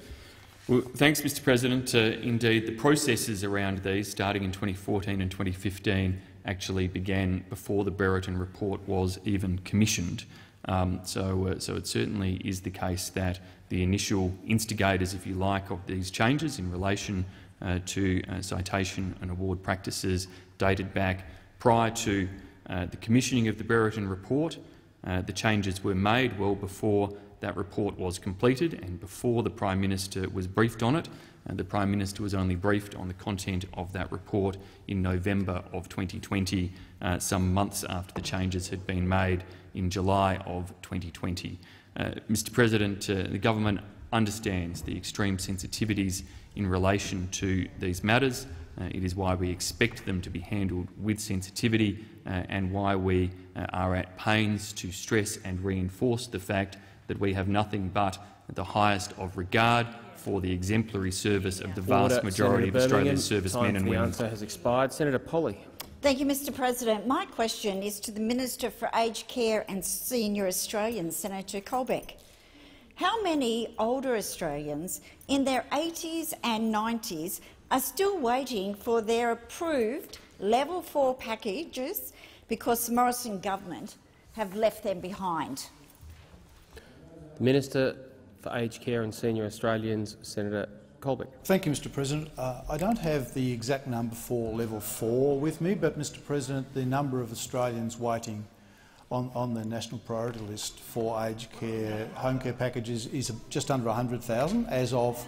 Well, thanks, Mr President. Uh, indeed, the processes around these, starting in 2014 and 2015, actually began before the Brereton report was even commissioned. Um, so, uh, so it certainly is the case that the initial instigators, if you like, of these changes in relation uh, to uh, citation and award practices dated back prior to uh, the commissioning of the Brereton report. Uh, the changes were made well before that report was completed and before the Prime Minister was briefed on it. Uh, the Prime Minister was only briefed on the content of that report in November of 2020, uh, some months after the changes had been made in July of 2020. Uh, Mr President, uh, the government understands the extreme sensitivities in relation to these matters. Uh, it is why we expect them to be handled with sensitivity uh, and why we uh, are at pains to stress and reinforce the fact that we have nothing but the highest of regard for the exemplary service of the vast Order. majority Senator of Australian servicemen and for the women. answer has expired. Senator Polley. Thank you, Mr President. My question is to the Minister for Aged Care and Senior Australians, Senator Colbeck. How many older Australians in their 80s and 90s are still waiting for their approved level 4 packages because the Morrison government have left them behind? Minister for Aged Care and Senior Australians, Senator Colbeck. Thank you, Mr President. Uh, I don't have the exact number for level 4 with me, but, Mr President, the number of Australians waiting on, on the national priority list for aged care home care packages is just under 100,000 as of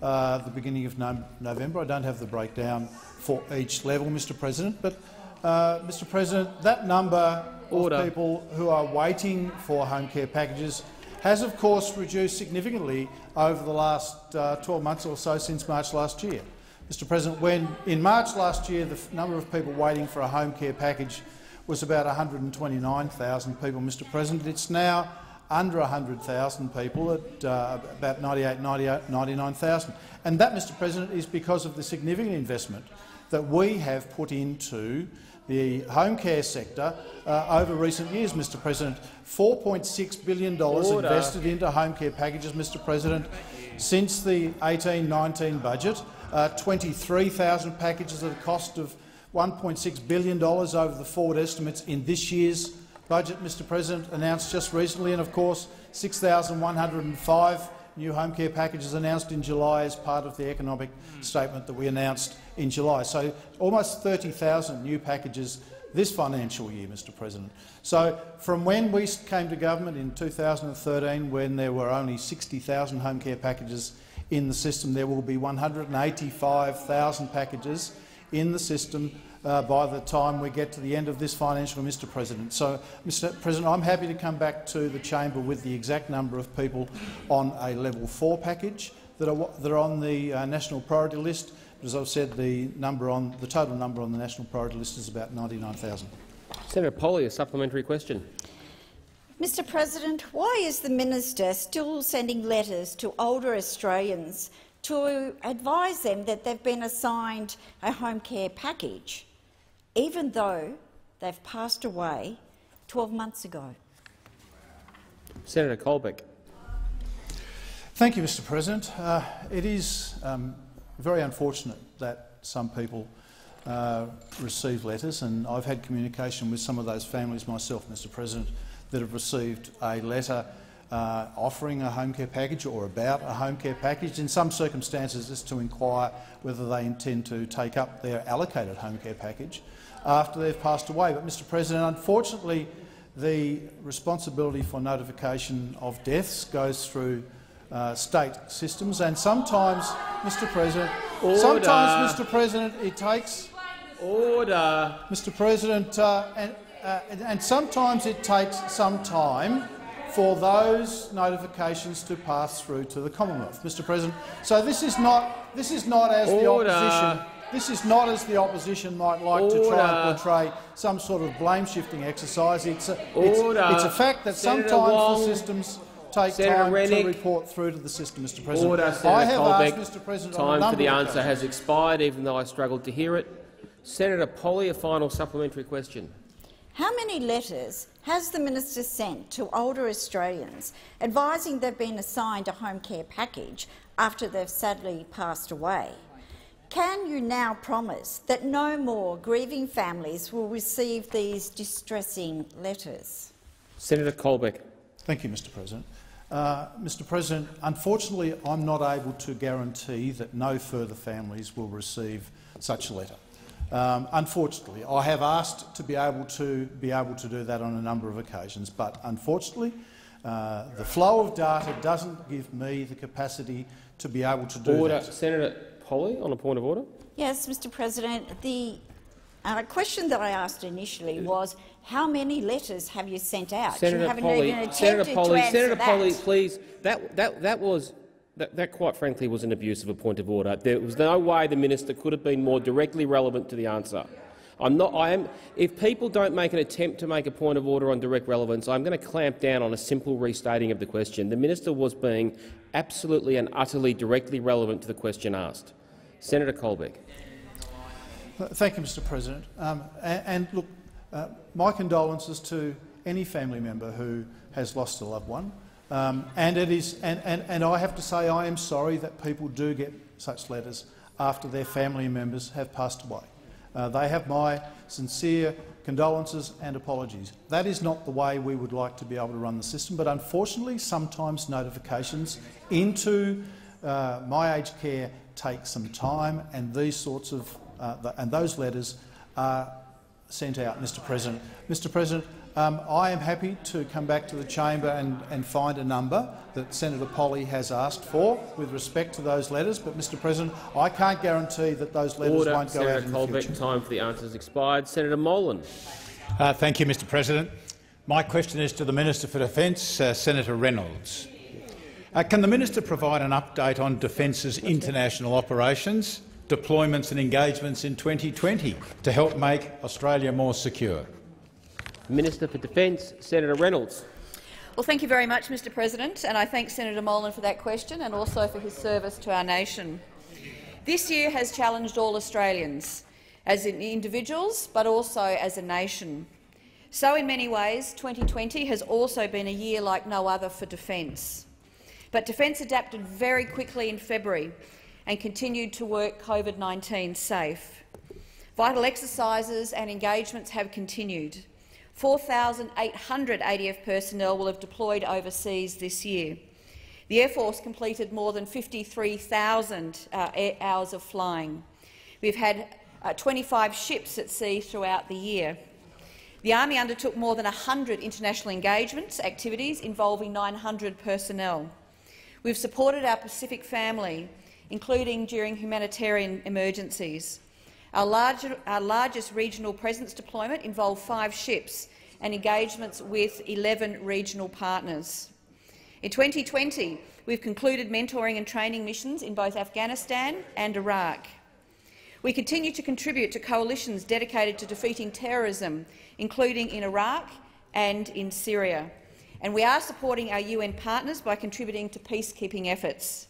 uh, the beginning of no November. I don't have the breakdown for each level, Mr President, but uh, Mr President, that number Order. of people who are waiting for home care packages has of course reduced significantly over the last uh, 12 months or so since March last year. Mr President, when in March last year the number of people waiting for a home care package was about 129,000 people, Mr President. It's now under 100,000 people at uh, about 98, 98 99,000. And that, Mr President, is because of the significant investment that we have put into the home care sector uh, over recent years, Mr President. $4.6 billion Order. invested into home care packages, Mr President, since the 18-19 budget. Uh, 23,000 packages at a cost of $1.6 billion over the forward estimates in this year's budget, Mr President, announced just recently, and of course 6,105 new home care packages announced in July as part of the economic statement that we announced in July. So almost 30,000 new packages this financial year, Mr President. So from when we came to government in 2013, when there were only 60,000 home care packages in the system, there will be 185,000 packages in the system uh, by the time we get to the end of this financial, Mr President. So, Mr President, I'm happy to come back to the chamber with the exact number of people on a level 4 package that are, that are on the uh, national priority list. But as I've said, the, number on, the total number on the national priority list is about 99,000. Senator Polley, a supplementary question. Mr President, why is the minister still sending letters to older Australians to advise them that they've been assigned a home care package, even though they've passed away 12 months ago? Senator Colbeck. Thank you, Mr President. Uh, it is um, very unfortunate that some people uh, receive letters, and I've had communication with some of those families myself, Mr President, that have received a letter uh, offering a home care package or about a home care package. In some circumstances, it's to inquire whether they intend to take up their allocated home care package after they've passed away. But, Mr President, unfortunately, the responsibility for notification of deaths goes through uh, state systems, and sometimes, Mr President, Order. sometimes, Mr President, it takes Order. Mr President, uh, and uh, and sometimes it takes some time for those notifications to pass through to the Commonwealth, Mr. President. So this is not this is not as Order. the opposition. This is not as the opposition might like to try and portray some sort of blame-shifting exercise. It's a, it's, it's a fact that Senator sometimes Wong. the systems take Senator time Rennick. to report through to the system, Mr. President. Order, I have Colbeck. asked Mr. President Time for the answer occasions- has expired, even though I struggled to hear it. Senator Polley, a final supplementary question. How many letters has the minister sent to older Australians advising they've been assigned a home care package after they've sadly passed away? Can you now promise that no more grieving families will receive these distressing letters? Senator Colbeck. Thank you, Mr. President. Uh, Mr. President, unfortunately, I'm not able to guarantee that no further families will receive such a letter. Um, unfortunately, I have asked to be able to be able to do that on a number of occasions, but unfortunately, uh, the flow of data doesn't give me the capacity to be able to do Order. that. Senator Polley, on a point of order. Yes, Mr President. The uh, question that I asked initially was how many letters have you sent out? Senator you haven't Polley, even attempted Senator Polley, to answer Senator that. Polley, please. That, that, that was that, that, quite frankly, was an abuse of a point of order. There was no way the minister could have been more directly relevant to the answer. I'm not. I am. If people don't make an attempt to make a point of order on direct relevance, I'm going to clamp down on a simple restating of the question. The minister was being absolutely and utterly directly relevant to the question asked. Senator Colbeck. Thank you, Mr. President. Um, and, and look, uh, my condolences to any family member who has lost a loved one. Um, and it is, and, and, and I have to say, I am sorry that people do get such letters after their family members have passed away. Uh, they have my sincere condolences and apologies. That is not the way we would like to be able to run the system, but unfortunately, sometimes notifications into uh, my aged care take some time, and these sorts of uh, th and those letters are sent out, Mr. President. Mr. President, um, I am happy to come back to the chamber and, and find a number that Senator Polley has asked for with respect to those letters. But, Mr. President, I can't guarantee that those letters Order. won't go Senator out in the Colbeck. future. Time for the answers expired. Senator Molan. Uh, thank you, Mr President. My question is to the Minister for Defence, uh, Senator Reynolds. Uh, can the minister provide an update on Defence's international operations, deployments and engagements in 2020 to help make Australia more secure? Minister for Defence, Senator Reynolds. Well, thank you very much, Mr President, and I thank Senator Molan for that question and also for his service to our nation. This year has challenged all Australians, as in individuals but also as a nation. So in many ways, 2020 has also been a year like no other for defence. But Defence adapted very quickly in February and continued to work COVID-19 safe. Vital exercises and engagements have continued. 4,800 ADF personnel will have deployed overseas this year. The Air Force completed more than 53,000 uh, hours of flying. We've had uh, 25 ships at sea throughout the year. The Army undertook more than 100 international engagements activities involving 900 personnel. We've supported our Pacific family, including during humanitarian emergencies. Our, larger, our largest regional presence deployment involved five ships and engagements with 11 regional partners. In 2020, we've concluded mentoring and training missions in both Afghanistan and Iraq. We continue to contribute to coalitions dedicated to defeating terrorism, including in Iraq and in Syria. And we are supporting our UN partners by contributing to peacekeeping efforts.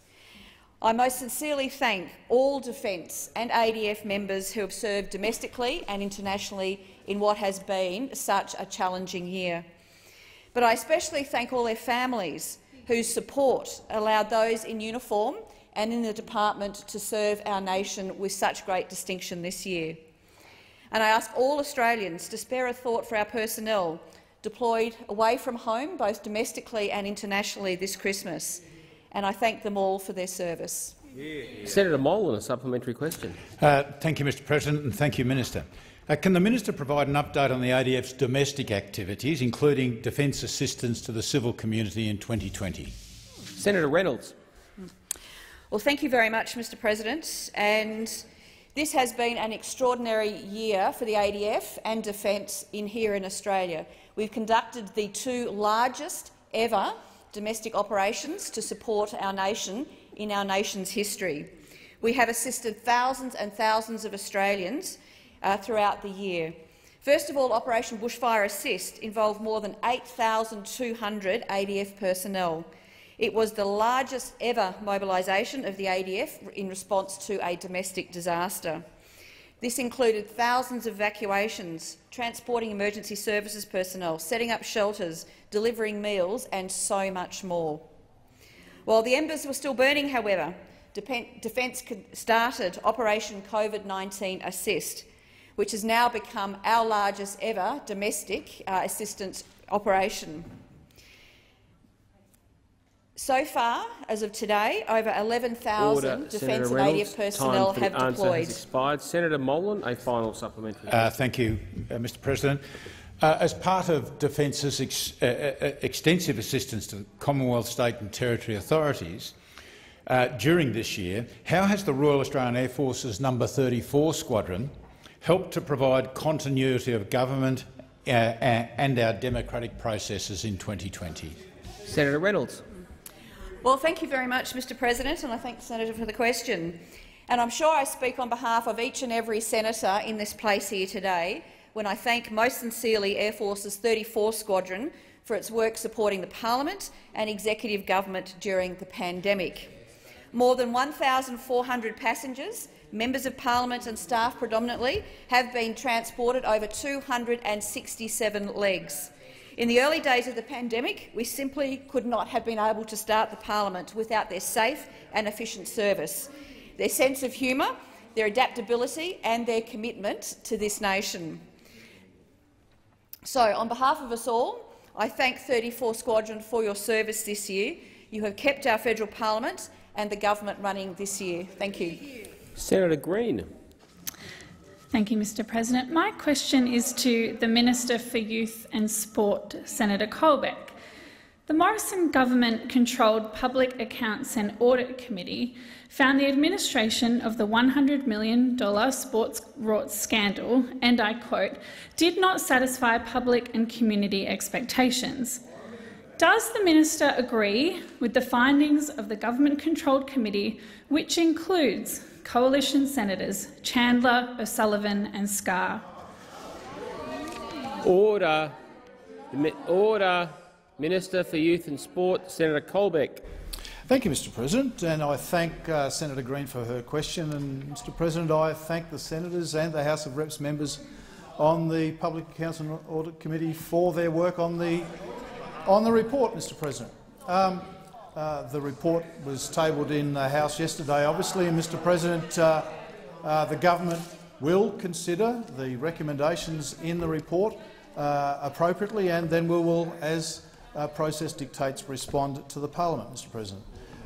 I most sincerely thank all Defence and ADF members who have served domestically and internationally in what has been such a challenging year. But I especially thank all their families whose support allowed those in uniform and in the department to serve our nation with such great distinction this year. And I ask all Australians to spare a thought for our personnel deployed away from home, both domestically and internationally this Christmas, and I thank them all for their service. Senator Molan, a supplementary question. Uh, thank you, Mr President, and thank you, Minister. Uh, can the minister provide an update on the ADF's domestic activities, including defence assistance to the civil community in 2020? Senator Reynolds. Well, thank you very much, Mr President. And This has been an extraordinary year for the ADF and Defence in here in Australia. We've conducted the two largest ever domestic operations to support our nation in our nation's history. We have assisted thousands and thousands of Australians uh, throughout the year. First of all, Operation Bushfire Assist involved more than 8,200 ADF personnel. It was the largest ever mobilisation of the ADF in response to a domestic disaster. This included thousands of evacuations, transporting emergency services personnel, setting up shelters, delivering meals and so much more. While the embers were still burning, however, Defence started Operation COVID-19 Assist, which has now become our largest ever domestic uh, assistance operation. So far, as of today, over 11,000 Defence and ADF personnel have deployed. Has expired. Senator Molan, a final supplementary. Uh, thank you, uh, Mr President. Uh, as part of Defence's ex uh, uh, extensive assistance to Commonwealth, state and territory authorities uh, during this year, how has the Royal Australian Air Force's number 34 Squadron helped to provide continuity of government and our democratic processes in 2020? Senator Reynolds. Well, thank you very much, Mr President, and I thank the senator for the question. And I'm sure I speak on behalf of each and every senator in this place here today when I thank most sincerely Air Force's 34 Squadron for its work supporting the parliament and executive government during the pandemic. More than 1,400 passengers, members of parliament and staff predominantly, have been transported over 267 legs. In the early days of the pandemic, we simply could not have been able to start the parliament without their safe and efficient service, their sense of humour, their adaptability and their commitment to this nation. So, on behalf of us all, I thank 34 Squadron for your service this year. You have kept our federal parliament and the government running this year. Thank you. Senator Green. Thank you, Mr President. My question is to the Minister for Youth and Sport, Senator Colbeck. The Morrison government-controlled Public Accounts and Audit Committee found the administration of the $100 million sports rorts scandal, and I quote, did not satisfy public and community expectations. Does the minister agree with the findings of the government-controlled committee, which includes Coalition Senators Chandler, O'Sullivan and Scarr. Order. Order. Minister for Youth and Sport, Senator Colbeck. Thank you, Mr President, and I thank uh, Senator Green for her question. And, Mr President, I thank the senators and the House of Reps members on the Public Accounts and Audit Committee for their work on the, on the report, Mr President. Um, uh, the report was tabled in the House yesterday, obviously, and Mr President, uh, uh, the government will consider the recommendations in the report uh, appropriately, and then we will, as process dictates, respond to the parliament, Mr President.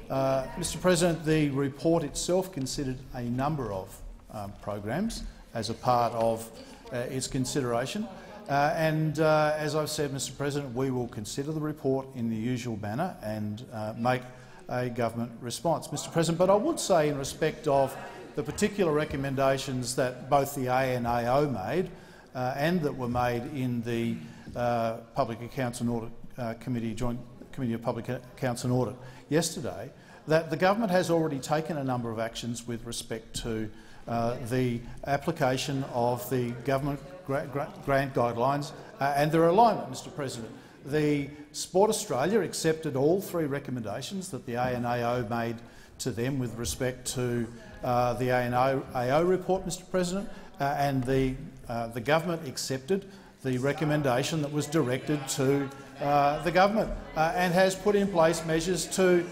Uh, Mr President, the report itself considered a number of um, programs as a part of its consideration. Uh, and uh, as I've said, Mr President, we will consider the report in the usual manner and uh, make a government response. Mr President, but I would say in respect of the particular recommendations that both the ANAO made uh, and that were made in the uh, Public Accounts and Audit uh, Committee, Joint Committee of Public Accounts and Audit yesterday, that the government has already taken a number of actions with respect to the application of the government grant guidelines uh, and their alignment, Mr President. The Sport Australia accepted all three recommendations that the ANAO made to them with respect to uh, the ANAO report, Mr President, uh, and the, uh, the government accepted the recommendation that was directed to uh, the government uh, and has put in place measures to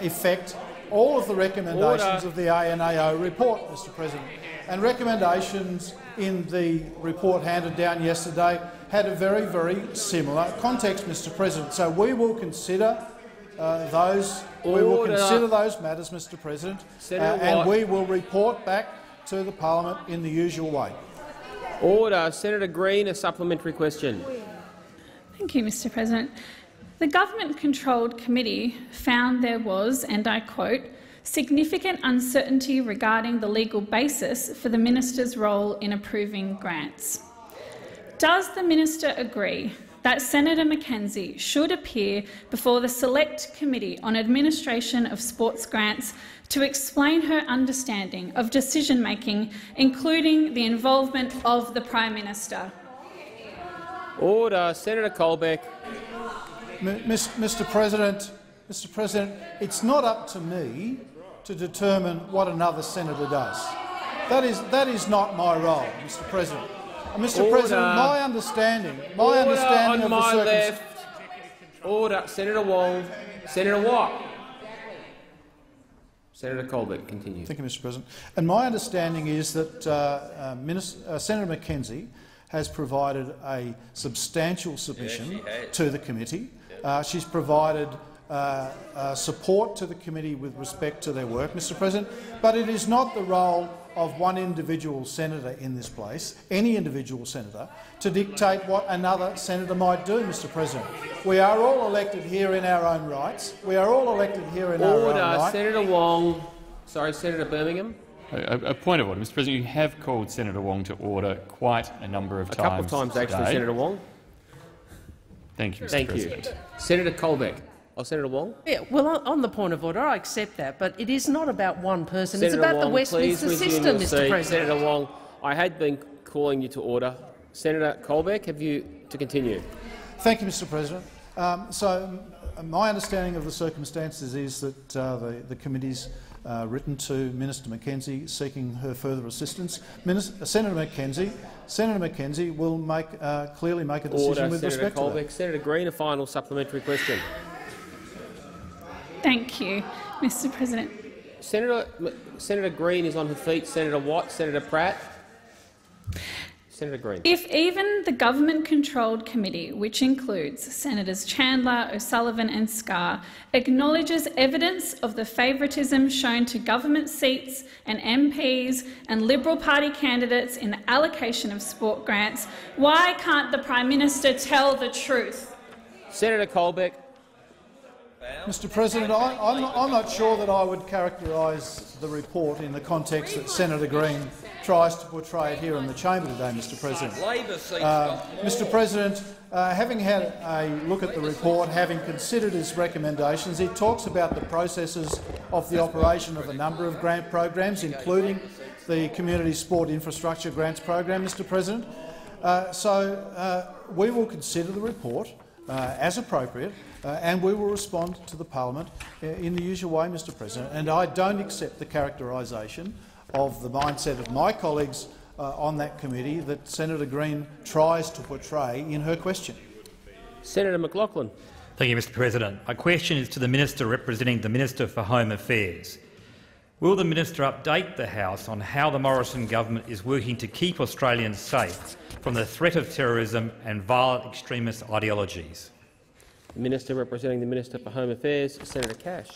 effect all of the recommendations Order. of the ANAO report, Mr President. And recommendations in the report handed down yesterday had a very, very similar context, Mr President. So we will consider uh, those Order. we will consider those matters, Mr President, uh, and we will report back to the parliament in the usual way. Order. Senator Green, a supplementary question. Thank you, Mr President. The government-controlled committee found there was, and I quote, significant uncertainty regarding the legal basis for the minister's role in approving grants. Does the minister agree that Senator McKenzie should appear before the Select Committee on Administration of Sports Grants to explain her understanding of decision-making, including the involvement of the Prime Minister? Order. Senator Colbeck. Mr President, Mr President, it's not up to me to determine what another senator does. That is, that is not my role, Mr President. Mr Order. President, my understanding, my Order understanding on of the my circumstances. left. Order. Senator Wong. Senator Watt. Senator Colbeck, continue. Thank you, Mr President. And my understanding is that uh, uh, Minister, uh, Senator McKenzie has provided a substantial submission to the committee. Uh, she's provided uh, uh, support to the committee with respect to their work, Mr President, but it is not the role of one individual senator in this place, any individual senator, to dictate what another senator might do, Mr President. We are all elected here in our own rights. We are all elected here in our own rights. Order. Senator Wong. Sorry, Senator Birmingham. A, a- a point of order, Mr. President. You have called Senator Wong to order quite a number of A times. A couple of times, actually, today. Senator Wong. Thank you, Mr. Thank President. you. Senator Colbeck. Oh, Senator Wong. Yeah, well, on- on the point of order, I accept that, but it is not about one person. Senator it's about Wong, the Westminster please system, Mr seat. President. Senator Wong, I had been calling you to order. Senator Colbeck, have you to continue? Thank you, Mr President. Um, so, my understanding of the circumstances is that uh, the, the committee's uh, written to Minister McKenzie seeking her further assistance. Minister, Senator McKenzie, Senator McKenzie will make, uh, clearly make a decision Order. with Senator respect to that. Colbeck. Senator Green, a final supplementary question. Thank you, Mr President. Senator, Senator Green is on her feet. Senator Watt. Senator Pratt. Senator Green. If even the government-controlled committee, which includes Senators Chandler, O'Sullivan and Scarr, acknowledges evidence of the favouritism shown to government seats and MPs and Liberal Party candidates in the allocation of sport grants, why can't the Prime Minister tell the truth? Senator Colbeck. Mr President, I, I'm, not, I'm not sure that I would characterise the report in the context that Senator Green tries to portray it here in the chamber today, Mr President. Uh, Mr President, uh, having had a look at the report, having considered its recommendations, it talks about the processes of the operation of a number of grant programs, including the Community Sport Infrastructure Grants Program, Mr President. Uh, so uh, we will consider the report uh, as appropriate, uh, and we will respond to the parliament in the usual way, Mr President. And I don't accept the characterisation of the mindset of my colleagues uh, on that committee that Senator Green tries to portray in her question. Senator McLachlan. Thank you, Mr President. My question is to the Minister representing the Minister for Home Affairs. Will the minister update the House on how the Morrison government is working to keep Australians safe from the threat of terrorism and violent extremist ideologies? The Minister representing the Minister for Home Affairs, Senator Cash.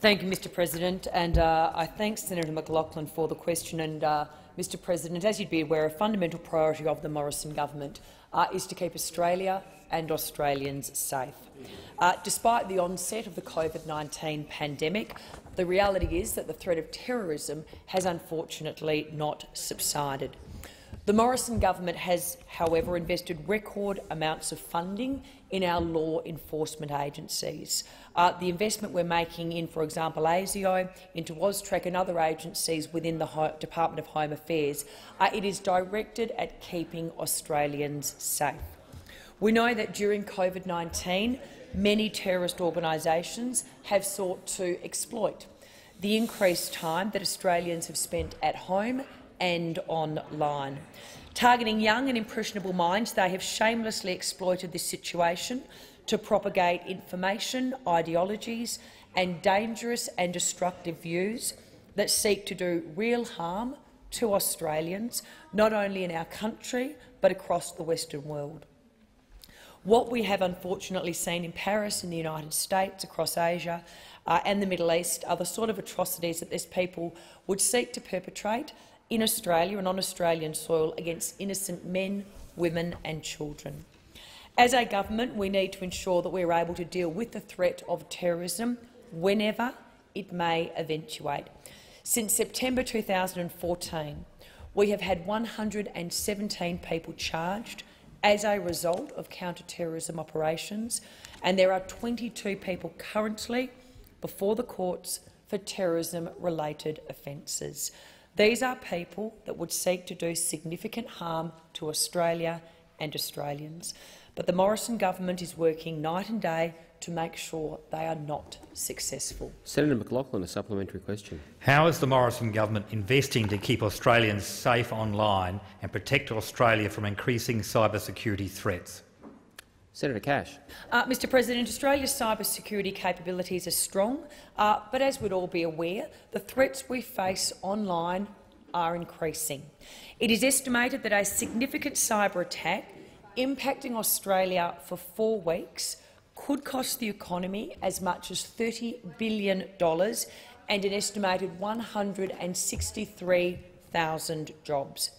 Thank you, Mr President, and uh, I thank Senator McLachlan for the question. And, uh, Mr President, as you'd be aware, a fundamental priority of the Morrison government uh, is to keep Australia and Australians safe. Uh, despite the onset of the COVID-19 pandemic, the reality is that the threat of terrorism has unfortunately not subsided. The Morrison government has, however, invested record amounts of funding in our law enforcement agencies. Uh, the investment we're making in, for example, ASIO, into AUSTRAC and other agencies within the Ho Department of Home Affairs, uh, it is directed at keeping Australians safe. We know that during COVID-19, many terrorist organisations have sought to exploit the increased time that Australians have spent at home and online. Targeting young and impressionable minds, they have shamelessly exploited this situation to propagate information, ideologies and dangerous and destructive views that seek to do real harm to Australians, not only in our country but across the Western world. What we have unfortunately seen in Paris, in the United States, across Asia uh, and the Middle East are the sort of atrocities that these people would seek to perpetrate in Australia and on Australian soil against innocent men, women and children. As a government, we need to ensure that we are able to deal with the threat of terrorism whenever it may eventuate. Since September 2014, we have had 117 people charged as a result of counter-terrorism operations, and there are 22 people currently before the courts for terrorism-related offences. These are people that would seek to do significant harm to Australia and Australians. But the Morrison government is working night and day to make sure they are not successful. Senator McLachlan, a supplementary question. How is the Morrison government investing to keep Australians safe online and protect Australia from increasing cybersecurity threats? Senator Cash. Uh, Mr President, Australia's cybersecurity capabilities are strong, uh, but as we'd all be aware, the threats we face online are increasing. It is estimated that a significant cyber attack impacting Australia for four weeks could cost the economy as much as $30 billion and an estimated 163,000 jobs.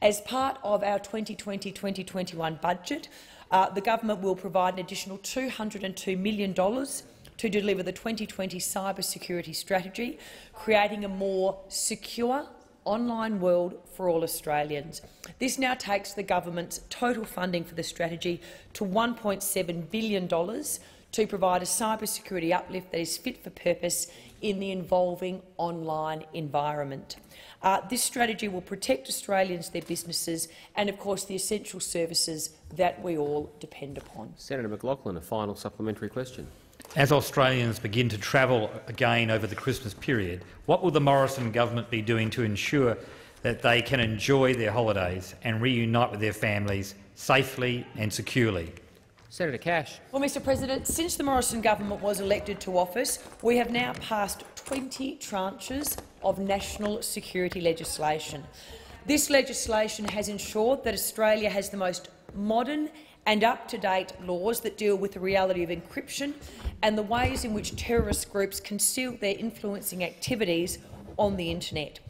As part of our 2020-2021 budget, uh, the government will provide an additional $202 million to deliver the 2020 cyber security strategy, creating a more secure online world for all Australians. This now takes the government's total funding for the strategy to $1.7 billion to provide a cyber security uplift that is fit for purpose in the evolving online environment. Uh, this strategy will protect Australians, their businesses and, of course, the essential services that we all depend upon. Senator McLachlan, a final supplementary question. As Australians begin to travel again over the Christmas period, what will the Morrison government be doing to ensure that they can enjoy their holidays and reunite with their families safely and securely? Senator Cash. Well, Mr President, since the Morrison government was elected to office, we have now passed 20 tranches of national security legislation. This legislation has ensured that Australia has the most modern and up-to-date laws that deal with the reality of encryption and the ways in which terrorist groups conceal their influencing activities on the internet.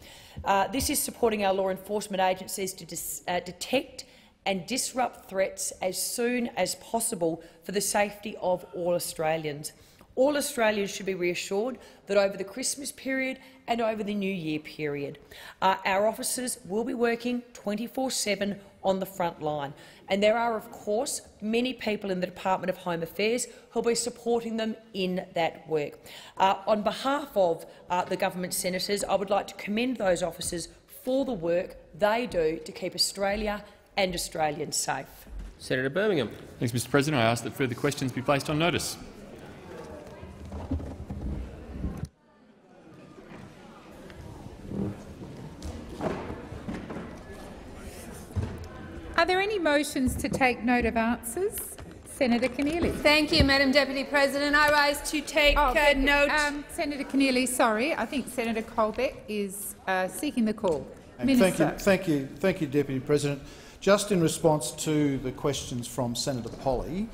Uh, this is supporting our law enforcement agencies to uh, detect and disrupt threats as soon as possible for the safety of all Australians. All Australians should be reassured that over the Christmas period and over the New Year period, uh, our officers will be working 24-7 on the front line. And there are, of course, many people in the Department of Home Affairs who will be supporting them in that work. Uh, on behalf of uh, the government senators, I would like to commend those officers for the work they do to keep Australia and Australians safe. Senator Birmingham. Thanks, Mr President. I ask that further questions be placed on notice. Are there any motions to take note of answers? Senator Keneally. Thank you, Madam Deputy President. I rise to take oh, uh, note. Um, Senator Keneally, sorry, I think Senator Colbeck is uh, seeking the call. Minister. Thank you, thank you, thank you, Deputy President. Just in response to the questions from Senator Polley,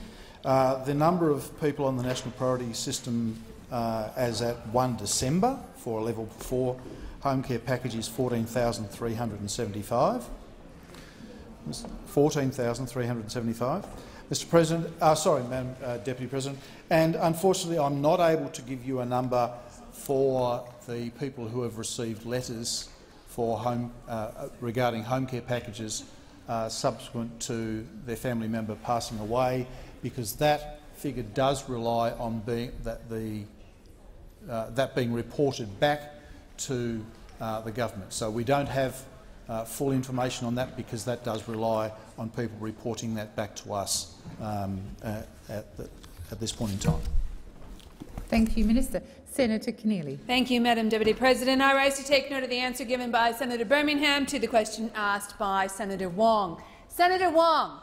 uh, the number of people on the National Priority System uh, as at 1 December for a level 4 home care package is 14,375. 14,375. Mr President, uh, sorry, Madam uh, Deputy President, and unfortunately I'm not able to give you a number for the people who have received letters for home, uh, regarding home care packages uh, subsequent to their family member passing away, because that figure does rely on being that the uh, that being reported back to uh, the government. So we don't have uh, full information on that because that does rely on people reporting that back to us um, uh, at, the, at, this point in time. Thank you, Minister. Senator Keneally. Thank you, Madam Deputy President. I rise to take note of the answer given by Senator Birmingham to the question asked by Senator Wong. Senator Wong,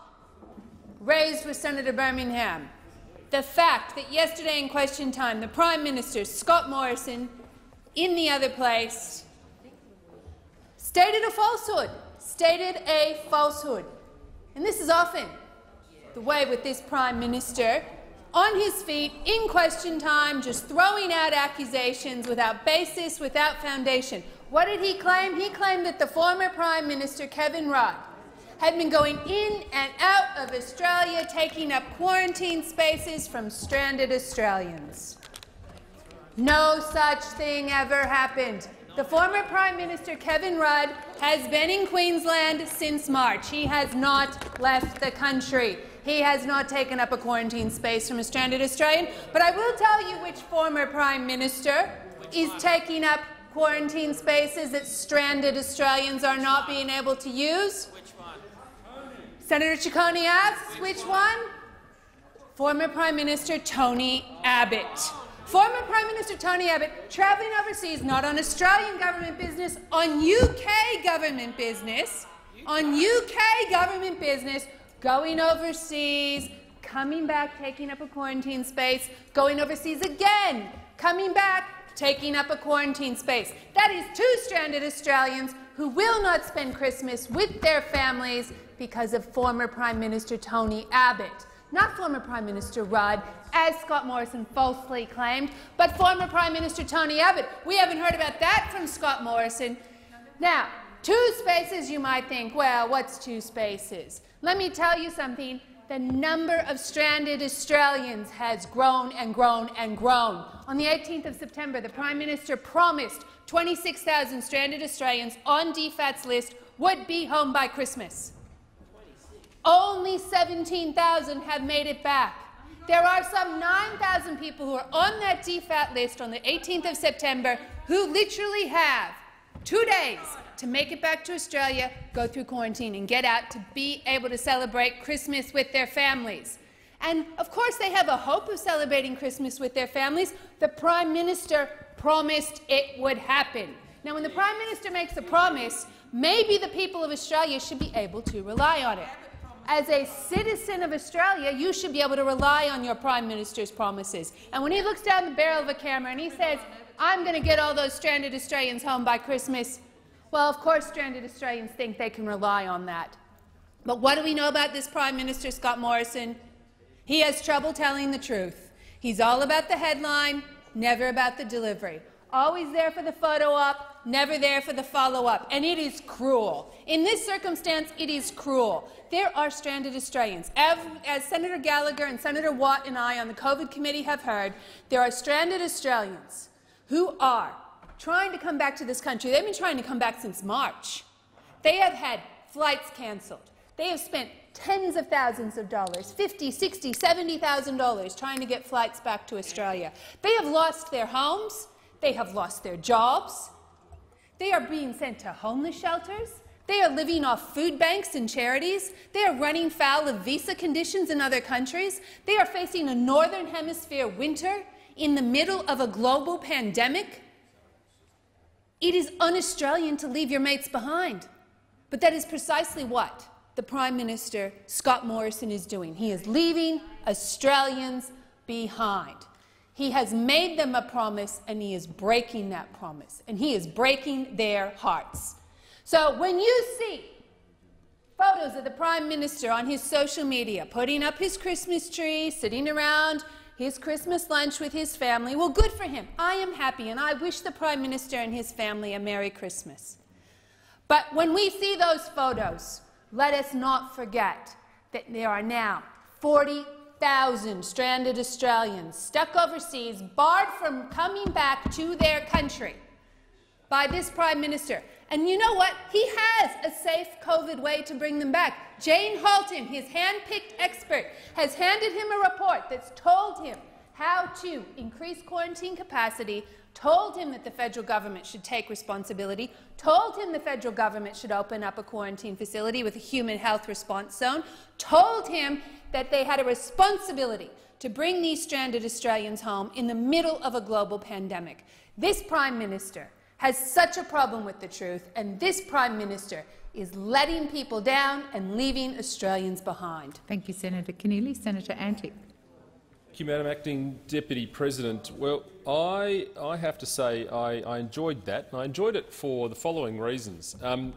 raised with Senator Birmingham, the fact that yesterday in question time the Prime Minister, Scott Morrison, in the other place, stated a falsehood, stated a falsehood. And this is often the way with this Prime Minister, on his feet, in question time, just throwing out accusations without basis, without foundation. What did he claim? He claimed that the former Prime Minister, Kevin Rudd, had been going in and out of Australia, taking up quarantine spaces from stranded Australians. No such thing ever happened. The former Prime Minister Kevin Rudd has been in Queensland since March. He has not left the country. He has not taken up a quarantine space from a stranded Australian. But I will tell you which former Prime Minister is taking up quarantine spaces that stranded Australians are not being able to use. Which one? Senator Ciccone asks, which one? Former Prime Minister Tony Abbott. Former Prime Minister Tony Abbott travelling overseas, not on Australian government business, on UK government business, on UK government business, going overseas, coming back, taking up a quarantine space, going overseas again, coming back, taking up a quarantine space. That is two stranded Australians who will not spend Christmas with their families because of former Prime Minister Tony Abbott not former Prime Minister Rudd, as Scott Morrison falsely claimed, but former Prime Minister Tony Abbott. We haven't heard about that from Scott Morrison. Now, two spaces, you might think, well, what's two spaces? Let me tell you something. The number of stranded Australians has grown and grown and grown. On the 18th of September, the Prime Minister promised 26,000 stranded Australians on DFAT's list would be home by Christmas. Only 17,000 have made it back. There are some 9,000 people who are on that DFAT list on the 18th of September who literally have two days to make it back to Australia, go through quarantine and get out to be able to celebrate Christmas with their families. And of course they have a hope of celebrating Christmas with their families. The Prime Minister promised it would happen. Now when the Prime Minister makes a promise, maybe the people of Australia should be able to rely on it as a citizen of Australia, you should be able to rely on your Prime Minister's promises. And when he looks down the barrel of a camera and he says, I'm going to get all those stranded Australians home by Christmas, well, of course stranded Australians think they can rely on that. But what do we know about this Prime Minister, Scott Morrison? He has trouble telling the truth. He's all about the headline, never about the delivery. Always there for the photo op, never there for the follow-up. And it is cruel. In this circumstance, it is cruel. There are stranded Australians. As, as Senator Gallagher and Senator Watt and I on the COVID committee have heard, there are stranded Australians who are trying to come back to this country. They've been trying to come back since March. They have had flights cancelled. They have spent tens of thousands of dollars, fifty, sixty, seventy thousand dollars trying to get flights back to Australia. They have lost their homes. They have lost their jobs. They are being sent to homeless shelters. They are living off food banks and charities. They are running foul of visa conditions in other countries. They are facing a Northern Hemisphere winter in the middle of a global pandemic. It is un-Australian to leave your mates behind. But that is precisely what the Prime Minister, Scott Morrison, is doing. He is leaving Australians behind. He has made them a promise, and he is breaking that promise, and he is breaking their hearts. So when you see photos of the Prime Minister on his social media putting up his Christmas tree, sitting around his Christmas lunch with his family, well, good for him. I am happy, and I wish the Prime Minister and his family a Merry Christmas. But when we see those photos, let us not forget that there are now 40 1,000 stranded Australians stuck overseas, barred from coming back to their country by this Prime Minister. And you know what? He has a safe COVID way to bring them back. Jane Halton, his hand-picked expert, has handed him a report that's told him how to increase quarantine capacity, told him that the federal government should take responsibility, told him the federal government should open up a quarantine facility with a human health response zone, told him that they had a responsibility to bring these stranded Australians home in the middle of a global pandemic. This Prime Minister has such a problem with the truth, and this Prime Minister is letting people down and leaving Australians behind. Thank you, Senator Keneally. Senator Antic. Thank you, Madam Acting Deputy President. Well, I, I have to say I, I enjoyed that, and I enjoyed it for the following reasons. Um,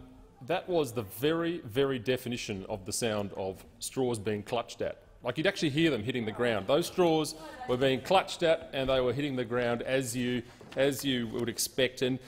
that was the very, very definition of the sound of straws being clutched at. Like you'd actually hear them hitting the ground. Those straws were being clutched at and they were hitting the ground as you, as you would expect. And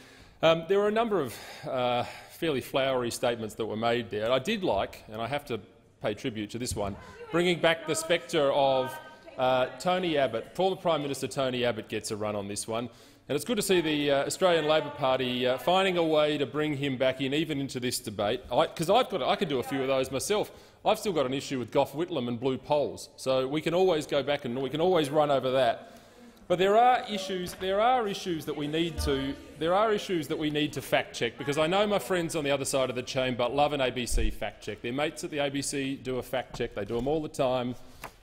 um, there were a number of uh, fairly flowery statements that were made there. I did like, and I have to pay tribute to this one, bringing back the spectre of uh, Tony Abbott, former Prime Minister Tony Abbott gets a run on this one. And it's good to see the uh, Australian Labor Party uh, finding a way to bring him back in, even into this debate. Because I've got, I can do a few of those myself. I've still got an issue with Gough Whitlam and blue poles, so we can always go back and we can always run over that. But there are issues. There are issues that we need to. There are issues that we need to fact check because I know my friends on the other side of the chamber love an ABC fact check. Their mates at the ABC do a fact check. They do them all the time.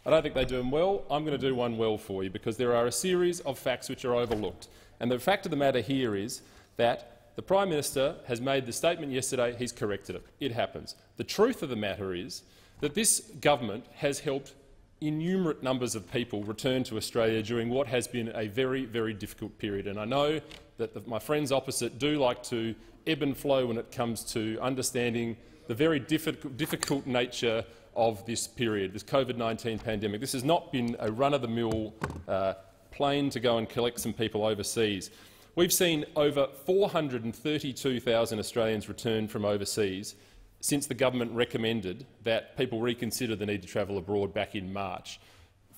I don't think they do them well. I'm going to do one well for you because there are a series of facts which are overlooked. And the fact of the matter here is that the Prime Minister has made the statement yesterday, he's corrected it. It happens. The truth of the matter is that this government has helped innumerate numbers of people return to Australia during what has been a very, very difficult period. And I know that the, my friends opposite do like to ebb and flow when it comes to understanding the very difficult, difficult nature of this period, this COVID-19 pandemic. This has not been a run-of-the-mill uh, plane to go and collect some people overseas. We've seen over 432,000 Australians return from overseas since the government recommended that people reconsider the need to travel abroad back in March.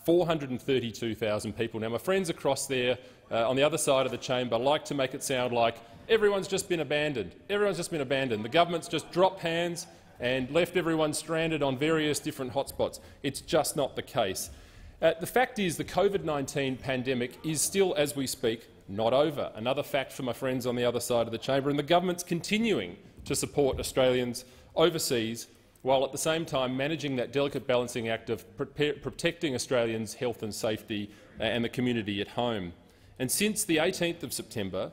432,000 people. Now, my friends across there uh, on the other side of the chamber like to make it sound like everyone's just been abandoned. Everyone's just been abandoned. The government's just dropped hands and left everyone stranded on various different hotspots. It's just not the case. Uh, the fact is the COVID-19 pandemic is still, as we speak, not over. Another fact for my friends on the other side of the chamber, and the government's continuing to support Australians overseas while at the same time managing that delicate balancing act of protecting Australians' health and safety uh, and the community at home. And since the 18th of September,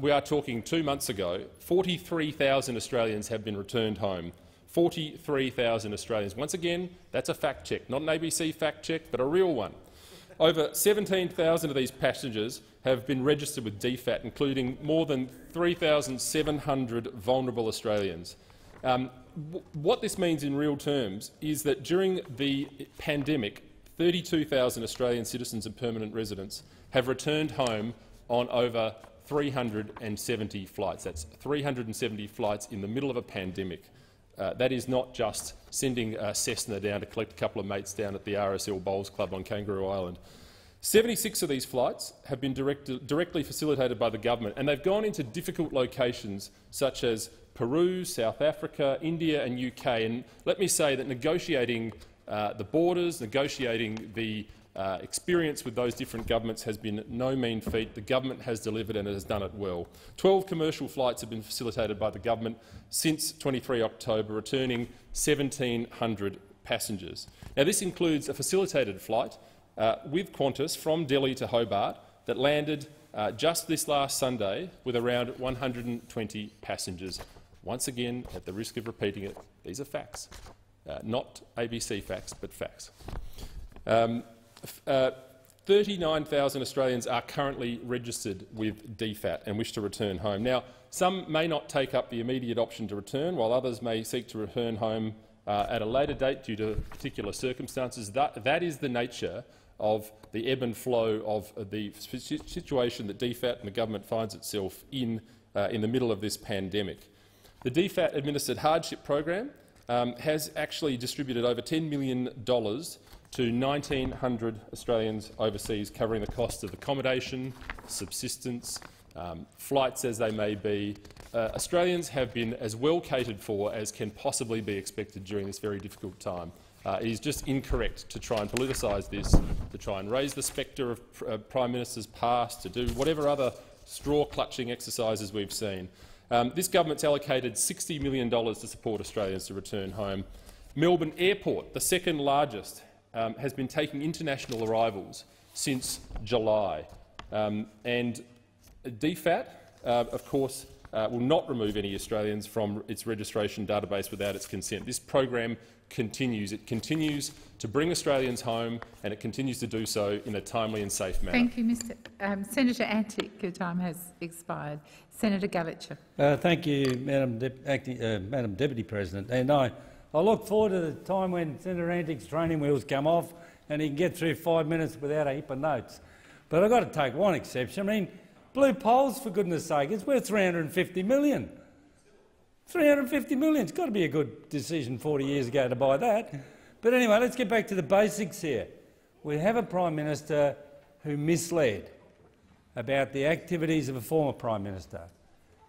we are talking two months ago, 43,000 Australians have been returned home. 43,000 Australians. Once again, that's a fact check, not an ABC fact check, but a real one. Over 17,000 of these passengers have been registered with DFAT, including more than 3,700 vulnerable Australians. Um, what this means in real terms is that during the pandemic, 32,000 Australian citizens and permanent residents have returned home on over 370 flights. That's 370 flights in the middle of a pandemic. Uh, that is not just sending uh, Cessna down to collect a couple of mates down at the RSL Bowls Club on Kangaroo Island. 76 of these flights have been direct directly facilitated by the government, and they've gone into difficult locations such as Peru, South Africa, India and UK. And let me say that negotiating uh, the borders, negotiating the uh, experience with those different governments has been no mean feat. The government has delivered and it has done it well. Twelve commercial flights have been facilitated by the government since 23 October, returning 1,700 passengers. Now, this includes a facilitated flight uh, with Qantas from Delhi to Hobart that landed uh, just this last Sunday with around 120 passengers. Once again, at the risk of repeating it, these are facts, uh, not ABC facts, but facts. Um, uh, 39,000 Australians are currently registered with DFAT and wish to return home. Now, some may not take up the immediate option to return, while others may seek to return home uh, at a later date due to particular circumstances. That, that is the nature of the ebb and flow of the situation that DFAT and the government finds itself in uh, in the middle of this pandemic. The DFAT administered hardship program um, has actually distributed over $10 million to 1,900 Australians overseas, covering the cost of accommodation, subsistence, um, flights as they may be. Uh, Australians have been as well catered for as can possibly be expected during this very difficult time. Uh, it is just incorrect to try and politicise this, to try and raise the spectre of uh, Prime Ministers past, to do whatever other straw-clutching exercises we've seen. Um, this government's allocated $60 million to support Australians to return home. Melbourne Airport, the second largest, um, has been taking international arrivals since July. Um, and DFAT, uh, of course, uh, will not remove any Australians from its registration database without its consent. This program continues. It continues to bring Australians home, and it continues to do so in a timely and safe manner. Thank you, Mr. Um, Senator Antic. Your time has expired. Senator Gallacher. Uh, thank you, Madam, De Acting, uh, Madam Deputy President. And I I look forward to the time when Senator Antic's training wheels come off and he can get through five minutes without a heap of notes. But I've got to take one exception. I mean, Blue Poles, for goodness sake, it's worth 350 million. 350 million. It's got to be a good decision 40 years ago to buy that. But anyway, let's get back to the basics here. we have a Prime Minister who misled about the activities of a former Prime Minister.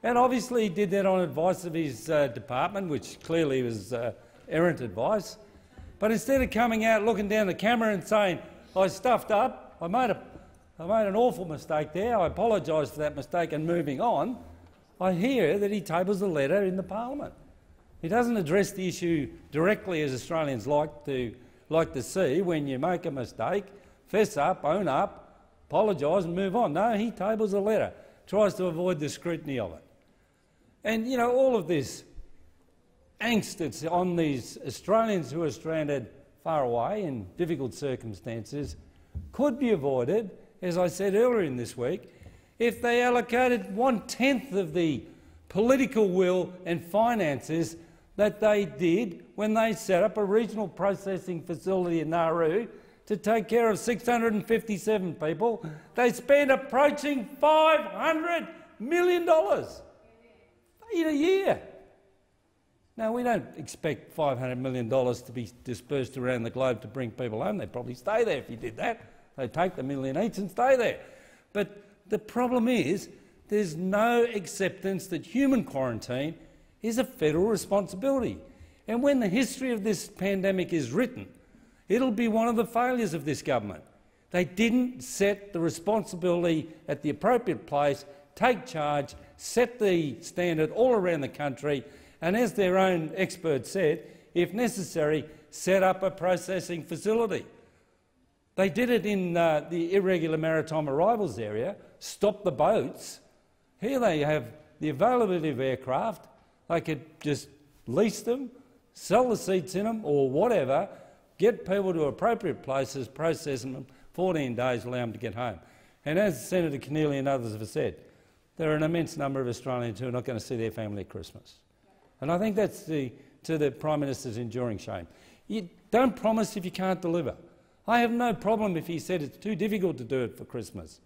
And obviously he did that on advice of his uh, department, which clearly was uh, errant advice. But instead of coming out, looking down the camera and saying, I stuffed up, I made, a, I made an awful mistake there, I apologise for that mistake and moving on, I hear that he tables a letter in the parliament. He doesn't address the issue directly as Australians like to, like to see when you make a mistake, fess up, own up, apologise and move on. No, he tables a letter, tries to avoid the scrutiny of it. And, you know, all of this angst that's on these Australians who are stranded far away in difficult circumstances could be avoided, as I said earlier in this week, if they allocated one-tenth of the political will and finances that they did when they set up a regional processing facility in Nauru to take care of 657 people. They spent approaching $500 million in a year. Now, we don't expect $500 million to be dispersed around the globe to bring people home. They'd probably stay there if you did that. They'd take the million each and stay there. But the problem is there's no acceptance that human quarantine is a federal responsibility. And when the history of this pandemic is written, it'll be one of the failures of this government. They didn't set the responsibility at the appropriate place, take charge, set the standard all around the country, and as their own expert said, if necessary, set up a processing facility. They did it in uh, the irregular maritime arrivals area, stop the boats. Here they have the availability of aircraft. They could just lease them, sell the seats in them or whatever, get people to appropriate places, process them, 14 days, allow them to get home. And as Senator Keneally and others have said, there are an immense number of Australians who are not going to see their family at Christmas. And I think that's the, to the Prime Minister's enduring shame. You don't promise if you can't deliver. I have no problem if he said it's too difficult to do it for Christmas,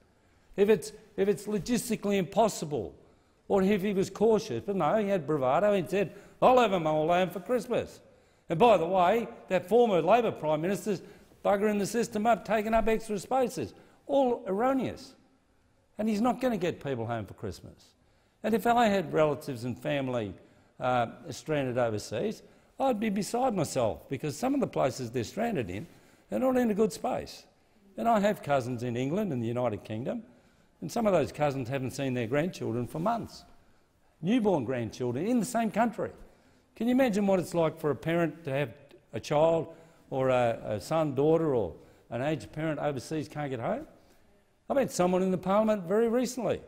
if it's, if it's logistically impossible, or if he was cautious. But no, he had bravado and said, I'll have all home for Christmas. And by the way, that former Labor Prime Minister's buggering the system up, taking up extra spaces. All erroneous. And he's not going to get people home for Christmas. And if I had relatives and family uh, stranded overseas, I'd be beside myself because some of the places they're stranded in are not in a good space. And I have cousins in England and the United Kingdom, and some of those cousins haven't seen their grandchildren for months. Newborn grandchildren in the same country. Can you imagine what it's like for a parent to have a child or a, a son, daughter, or an aged parent overseas can't get home? I met someone in the parliament very recently.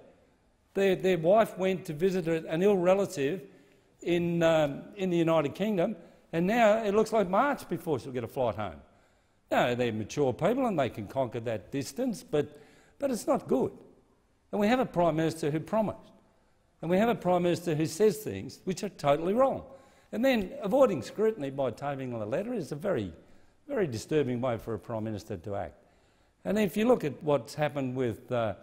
Their, their wife went to visit an ill relative in, um, in the United Kingdom, and now it looks like March before she'll get a flight home. Now, they're mature people and they can conquer that distance, but, but it's not good. And we have a Prime Minister who promised. And we have a Prime Minister who says things which are totally wrong. And then avoiding scrutiny by tabling the letter is a very, very disturbing way for a Prime Minister to act. And if you look at what's happened with uh,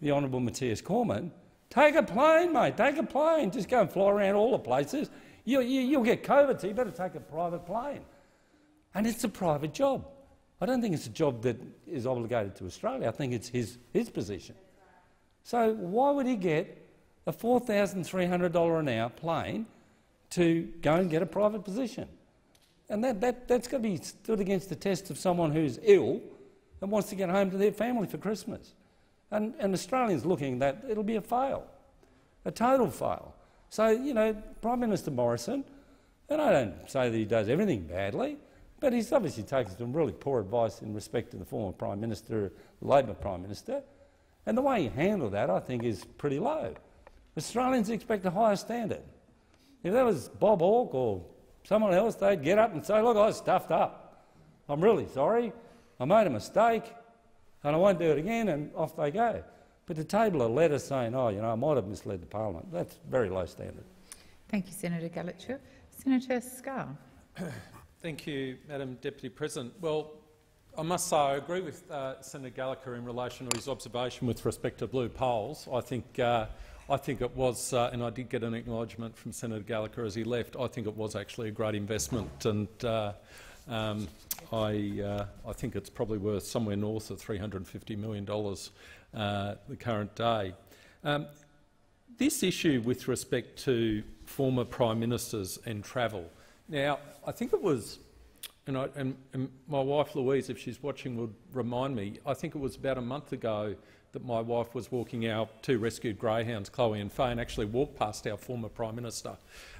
the Honourable Matthias Cormann, take a plane, mate, take a plane. Just go and fly around all the places. You, you, you'll get COVID, so you better take a private plane. And it's a private job. I don't think it's a job that is obligated to Australia. I think it's his, his position. So why would he get a $4,300 an hour plane to go and get a private position? And that, that, that's got to be stood against the test of someone who's ill and wants to get home to their family for Christmas. And, and Australians looking at that, it'll be a fail, a total fail. So, you know, Prime Minister Morrison, and I don't say that he does everything badly, but he's obviously taken some really poor advice in respect to the former Prime Minister, Labor Prime Minister. And the way he handled that, I think, is pretty low. Australians expect a higher standard. If that was Bob Hawke or someone else, they'd get up and say, look, I was stuffed up. I'm really sorry. I made a mistake and I won't do it again, and off they go. But to table a letter saying, oh, you know, I might have misled the parliament, that's very low standard. Thank you, Senator Gallacher. Senator Scarr. Thank you, Madam Deputy President. Well, I must say I agree with uh, Senator Gallacher in relation to his observation with respect to blue poles. I think, uh, I think it was, uh, and I did get an acknowledgement from Senator Gallacher as he left, I think it was actually a great investment and uh, Um, I, uh, I think it's probably worth somewhere north of $350 million uh, the current day. Um, this issue with respect to former prime ministers and travel. Now, I think it was, and, I, and, and my wife Louise, if she's watching, would remind me, I think it was about a month ago that my wife was walking our two rescued greyhounds, Chloe and Faye, and actually walked past our former Prime Minister,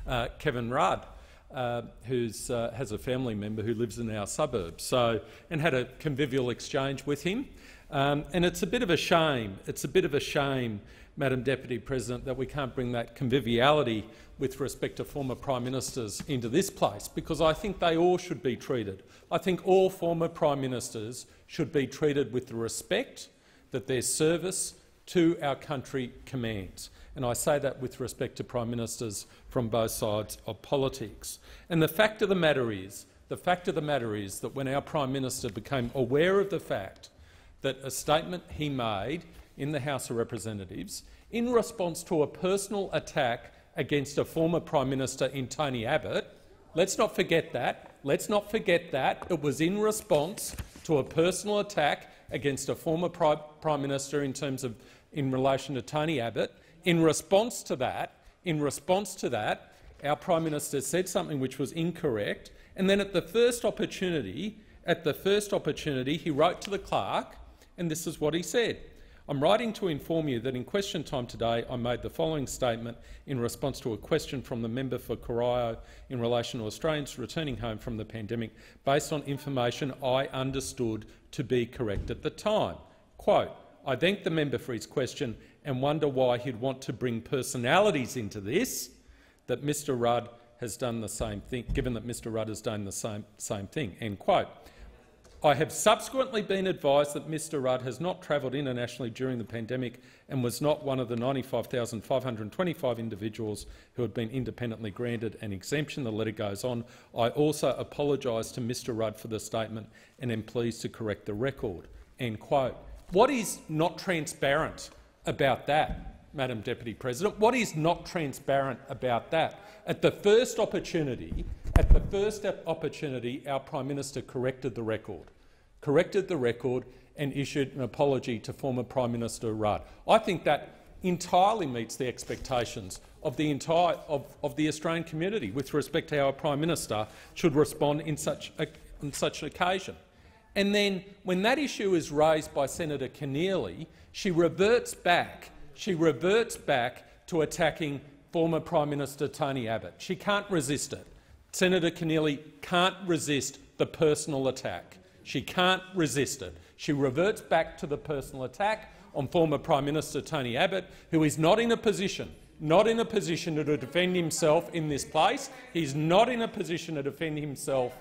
uh, Kevin Rudd, uh, who uh, has a family member who lives in our suburbs, so, and had a convivial exchange with him. Um, and it's a bit of a shame, it's a bit of a shame, Madam Deputy President, that we can't bring that conviviality with respect to former Prime Ministers into this place, because I think they all should be treated. I think all former Prime Ministers should be treated with the respect that their service to our country commands. And I say that with respect to Prime Ministers from both sides of politics. And the fact of the matter is, the fact of the matter is that when our Prime Minister became aware of the fact that a statement he made in the House of Representatives in response to a personal attack against a former Prime Minister in Tony Abbott, let's not forget that, let's not forget that, it was in response to a personal attack against a former Prime Minister in terms of in relation to Tony Abbott. In response to that, in response to that, our Prime Minister said something which was incorrect, and then at the first opportunity, at the first opportunity, he wrote to the clerk, and this is what he said. I'm writing to inform you that in question time today I made the following statement in response to a question from the member for Corio in relation to Australians returning home from the pandemic based on information I understood to be correct at the time. Quote, I thank the member for his question and wonder why he'd want to bring personalities into this, that Mr Rudd has done the same thing, given that Mr Rudd has done the same, same thing. End quote. I have subsequently been advised that Mr Rudd has not travelled internationally during the pandemic and was not one of the 95,525 individuals who had been independently granted an exemption. The letter goes on. I also apologise to Mr Rudd for the statement and am pleased to correct the record. End quote. What is not transparent about that, Madam Deputy President? What is not transparent about that? At the first opportunity, at the first opportunity, our Prime Minister corrected the record corrected the record and issued an apology to former Prime Minister Rudd. I think that entirely meets the expectations of the entire of, of the Australian community with respect to how a Prime Minister should respond in such, a, in such an occasion. And then, when that issue is raised by Senator Keneally, she reverts back. She reverts back to attacking former Prime Minister Tony Abbott. She can't resist it. Senator Keneally can't resist the personal attack. She can't resist it. She reverts back to the personal attack on former Prime Minister Tony Abbott, who is not in a position not in a position to defend himself in this place. He's not in a position to defend himself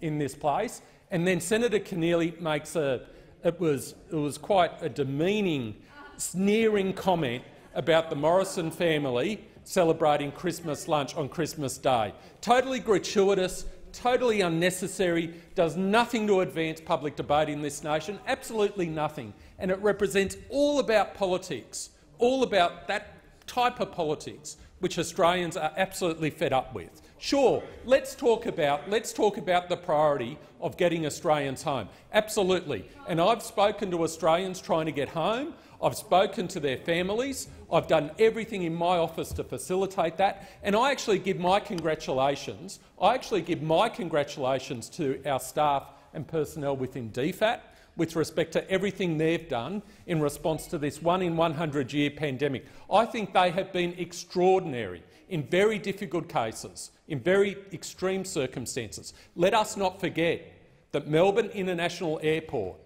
in this place. And then Senator Keneally makes a it was it was quite a demeaning, sneering comment about the Morrison family celebrating Christmas lunch on Christmas Day. Totally gratuitous, totally unnecessary, does nothing to advance public debate in this nation, absolutely nothing. And it represents all about politics, all about that type of politics which Australians are absolutely fed up with. Sure, let's talk about let's talk about the priority of getting Australians home. Absolutely. And I've spoken to Australians trying to get home. I've spoken to their families. I've done everything in my office to facilitate that. And I actually give my congratulations. I actually give my congratulations to our staff and personnel within DFAT with respect to everything they've done in response to this one in 100 year pandemic. I think they have been extraordinary in very difficult cases, in very extreme circumstances. Let us not forget that Melbourne International Airport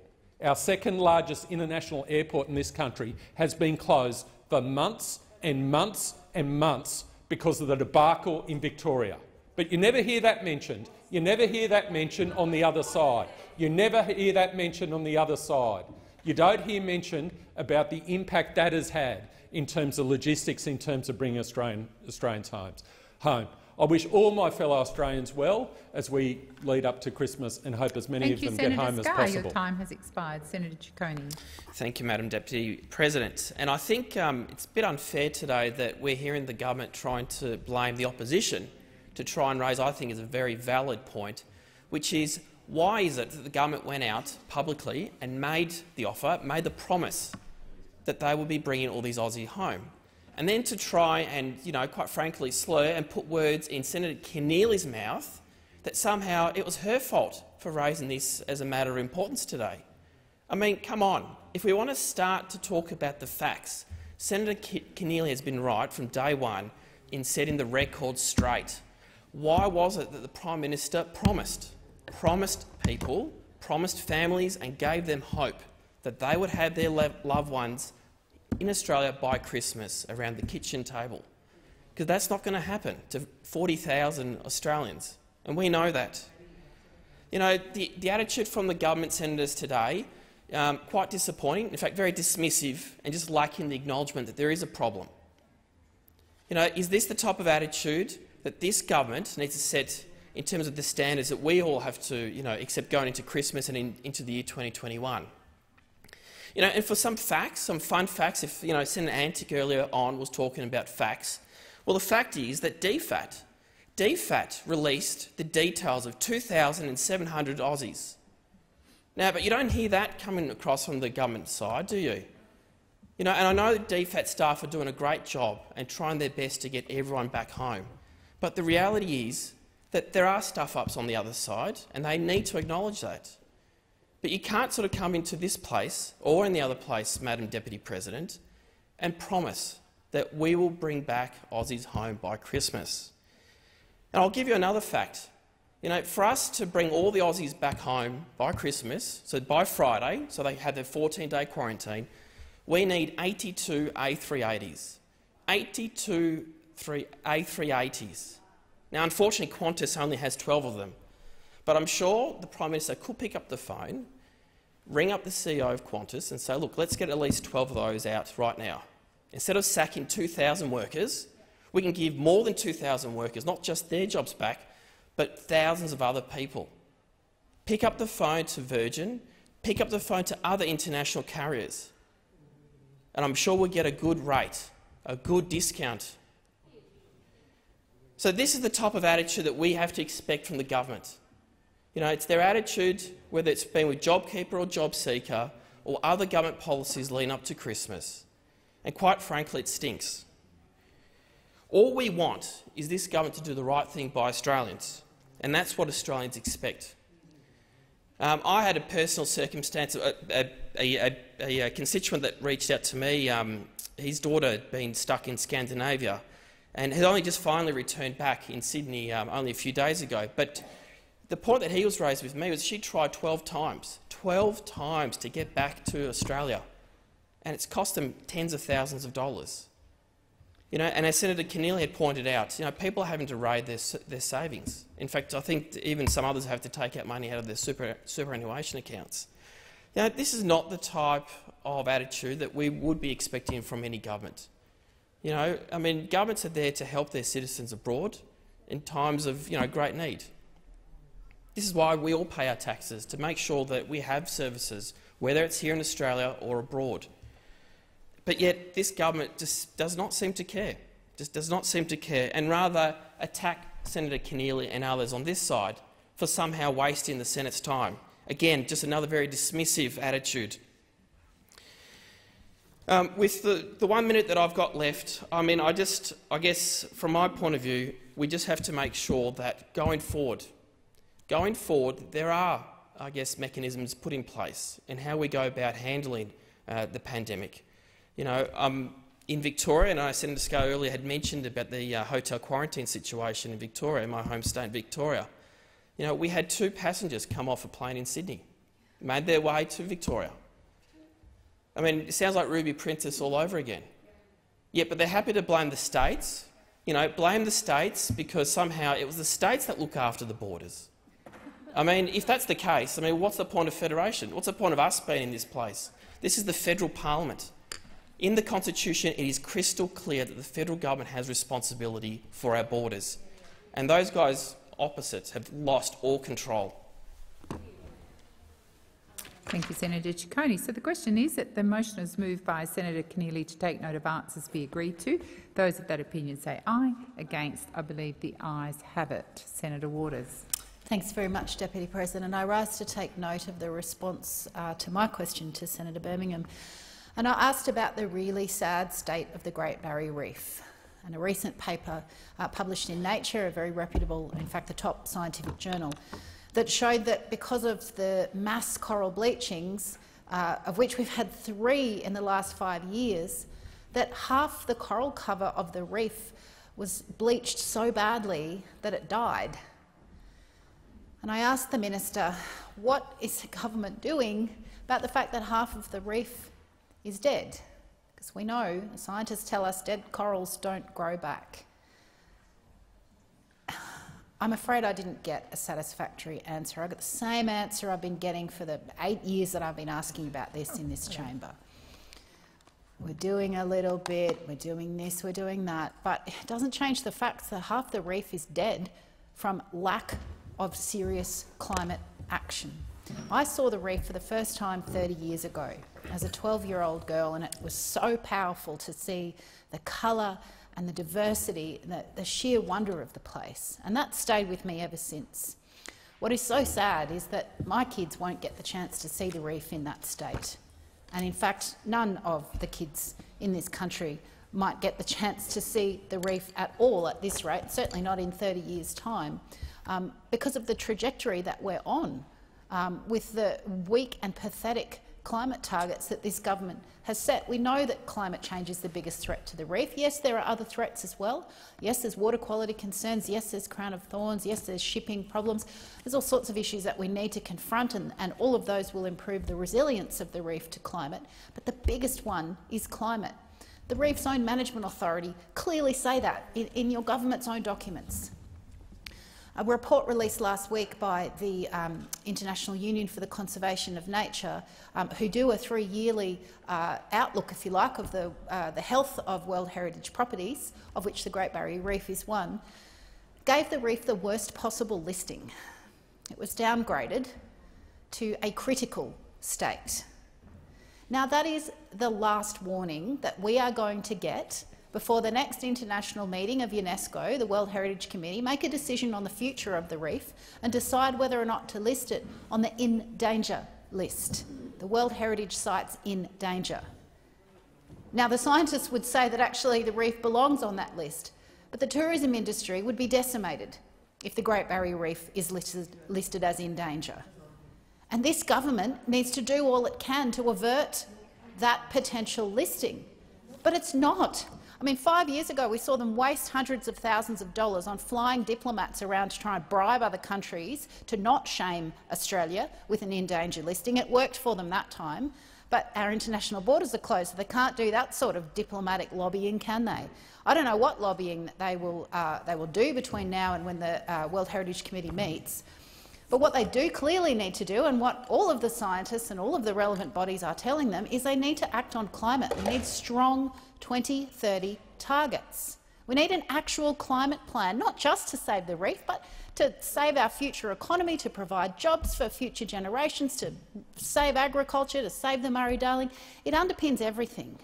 our second largest international airport in this country, has been closed for months and months and months because of the debacle in Victoria. But you never hear that mentioned. You never hear that mentioned on the other side. You never hear that mentioned on the other side. You don't hear mentioned about the impact that has had in terms of logistics, in terms of bringing Australian, Australians home. I wish all my fellow Australians well as we lead up to Christmas and hope as many Thank of you, them Senator get home Scarr. as possible. Your time has expired. Senator Ciccone. Thank you, Madam Deputy President. And I think um, it's a bit unfair today that we're hearing the government trying to blame the opposition to try and raise, I think, is a very valid point which is why is it that the government went out publicly and made the offer, made the promise that they would be bringing all these Aussies home? And then to try and, you know, quite frankly, slur and put words in Senator Keneally's mouth that somehow it was her fault for raising this as a matter of importance today. I mean, come on. If we want to start to talk about the facts, Senator Keneally has been right from day one in setting the record straight. Why was it that the Prime Minister promised, promised people, promised families and gave them hope that they would have their loved ones in Australia by Christmas around the kitchen table? Because that's not going to happen to 40,000 Australians, and we know that. You know, the, the attitude from the government senators today, um, quite disappointing, in fact very dismissive and just lacking the acknowledgement that there is a problem. You know, is this the type of attitude that this government needs to set in terms of the standards that we all have to you know, accept going into Christmas and in, into the year 2021? You know, and for some facts, some fun facts, if you know, Senator Antic earlier on was talking about facts, well, the fact is that DFAT, DFAT released the details of 2,700 Aussies. Now, but you don't hear that coming across from the government side, do you? You know, and I know that DFAT staff are doing a great job and trying their best to get everyone back home. But the reality is that there are stuff-ups on the other side, and they need to acknowledge that. But you can't sort of come into this place or in the other place, Madam Deputy President, and promise that we will bring back Aussies home by Christmas. And I'll give you another fact. You know, for us to bring all the Aussies back home by Christmas, so by Friday, so they have their 14-day quarantine, we need 82 A380s. 82 A380s. Now, unfortunately, Qantas only has 12 of them. But I'm sure the Prime Minister could pick up the phone, ring up the CEO of Qantas and say, look, let's get at least 12 of those out right now. Instead of sacking 2,000 workers, we can give more than 2,000 workers not just their jobs back, but thousands of other people. Pick up the phone to Virgin, pick up the phone to other international carriers and I'm sure we'll get a good rate, a good discount. So this is the type of attitude that we have to expect from the government. You know, it's their attitude, whether it's been with JobKeeper or JobSeeker or other government policies leading up to Christmas. And quite frankly, it stinks. All we want is this government to do the right thing by Australians, and that's what Australians expect. Um, I had a personal circumstance, a, a, a, a, constituent that reached out to me, um, his daughter had been stuck in Scandinavia and had only just finally returned back in Sydney um, only a few days ago. But the point that he was raised with me was she tried 12 times, 12 times to get back to Australia, and it's cost them tens of thousands of dollars. You know, and as Senator Keneally had pointed out, you know, people are having to raid their, their savings. In fact, I think even some others have to take out money out of their super, superannuation accounts. You know, this is not the type of attitude that we would be expecting from any government. You know, I mean, governments are there to help their citizens abroad in times of you know, great need. This is why we all pay our taxes, to make sure that we have services, whether it's here in Australia or abroad. But yet this government just does not seem to care, just does not seem to care, and rather attack Senator Keneally and others on this side for somehow wasting the Senate's time. Again, just another very dismissive attitude. Um, with the, the one minute that I've got left, I mean, I just, I guess, from my point of view, we just have to make sure that going forward, going forward, there are, I guess, mechanisms put in place in how we go about handling uh, the pandemic. You know, um, in Victoria, and I, Senator Scarr earlier had mentioned about the uh, hotel quarantine situation in Victoria, my home state, Victoria. You know, we had two passengers come off a plane in Sydney, made their way to Victoria. I mean, it sounds like Ruby Princess all over again. Yeah, but they're happy to blame the states. You know, blame the states because somehow it was the states that look after the borders. I mean, if that's the case, I mean, what's the point of federation? What's the point of us being in this place? This is the federal parliament. In the Constitution, it is crystal clear that the federal government has responsibility for our borders. And those guys opposites have lost all control. Thank you, Senator Ciccone. So the question is that the motion is moved by Senator Keneally to take note of answers be agreed to. Those of that opinion say aye. Against, I believe the ayes have it. Senator Waters. Thanks very much, Deputy President. I rise to take note of the response uh, to my question to Senator Birmingham. And I asked about the really sad state of the Great Barrier Reef. And a recent paper uh, published in Nature, a very reputable, in fact the top scientific journal, that showed that because of the mass coral bleachings, uh, of which we've had three in the last five years, that half the coral cover of the reef was bleached so badly that it died. And I asked the minister, what is the government doing about the fact that half of the reef is dead? Because we know, scientists tell us, dead corals don't grow back. I'm afraid I didn't get a satisfactory answer. I got the same answer I've been getting for the eight years that I've been asking about this in this chamber. We're doing a little bit, we're doing this, we're doing that, but it doesn't change the fact that half the reef is dead from lack of serious climate action. I saw the reef for the first time 30 years ago as a 12-year-old girl, and it was so powerful to see the colour and the diversity, the, the sheer wonder of the place. And that stayed with me ever since. What is so sad is that my kids won't get the chance to see the reef in that state. And in fact, none of the kids in this country might get the chance to see the reef at all at this rate, certainly not in 30 years' time, um, because of the trajectory that we're on um, with the weak and pathetic climate targets that this government has set. We know that climate change is the biggest threat to the reef. Yes, there are other threats as well. Yes, there's water quality concerns. Yes, there's crown of thorns. Yes, there's shipping problems. There's all sorts of issues that we need to confront, and, and all of those will improve the resilience of the reef to climate. But the biggest one is climate. The Reef's own management authority clearly say that in, in your government's own documents. A report released last week by the um, International Union for the Conservation of Nature, um, who do a three-yearly uh, outlook, if you like, of the, uh, the health of World Heritage properties, of which the Great Barrier Reef is one, gave the reef the worst possible listing. It was downgraded to a critical state. Now, that is the last warning that we are going to get before the next international meeting of UNESCO, the World Heritage Committee, make a decision on the future of the reef and decide whether or not to list it on the in danger list, the World Heritage Sites in Danger. Now, the scientists would say that actually the reef belongs on that list, but the tourism industry would be decimated if the Great Barrier Reef is listed, listed as in danger. And this government needs to do all it can to avert that potential listing. But it's not. I mean, five years ago we saw them waste hundreds of thousands of dollars on flying diplomats around to try and bribe other countries to not shame Australia with an in danger listing. It worked for them that time, but our international borders are closed, so they can't do that sort of diplomatic lobbying, can they? I don't know what lobbying they will, uh, they will do between now and when the uh, World Heritage Committee meets, but what they do clearly need to do, and what all of the scientists and all of the relevant bodies are telling them, is they need to act on climate. They need strong 2030 targets. We need an actual climate plan, not just to save the reef, but to save our future economy, to provide jobs for future generations, to save agriculture, to save the Murray-Darling. It underpins everything.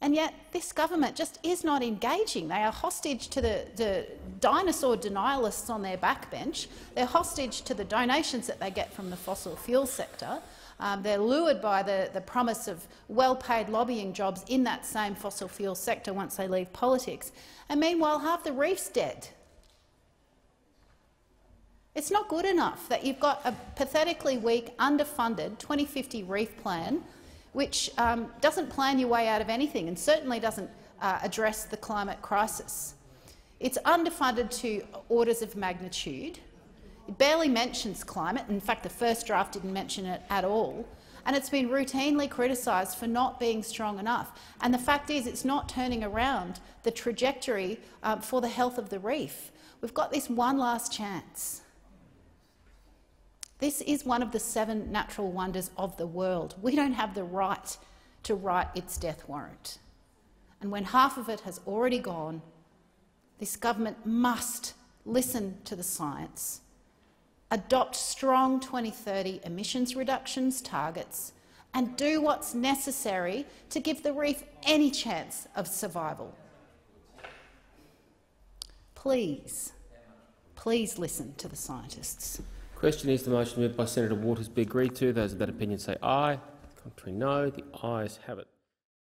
And yet this government just is not engaging. They are hostage to the, the dinosaur denialists on their backbench. They're hostage to the donations that they get from the fossil fuel sector. Um, they're lured by the, the promise of well-paid lobbying jobs in that same fossil fuel sector once they leave politics. And meanwhile, half the reef's dead. It's not good enough that you've got a pathetically weak, underfunded 2050 reef plan which um, doesn't plan your way out of anything and certainly doesn't uh, address the climate crisis. It's underfunded to orders of magnitude. Barely mentions climate. In fact, the first draft didn't mention it at all. And it's been routinely criticised for not being strong enough. And the fact is it's not turning around the trajectory um, for the health of the reef. We've got this one last chance. This is one of the seven natural wonders of the world. We don't have the right to write its death warrant. And when half of it has already gone, this government must listen to the science adopt strong 2030 emissions reductions targets and do what's necessary to give the reef any chance of survival. Please, Please listen to the scientists. Question is the motion moved by Senator Waters be agreed to. Those of that opinion say aye. Contrary no. The ayes have it.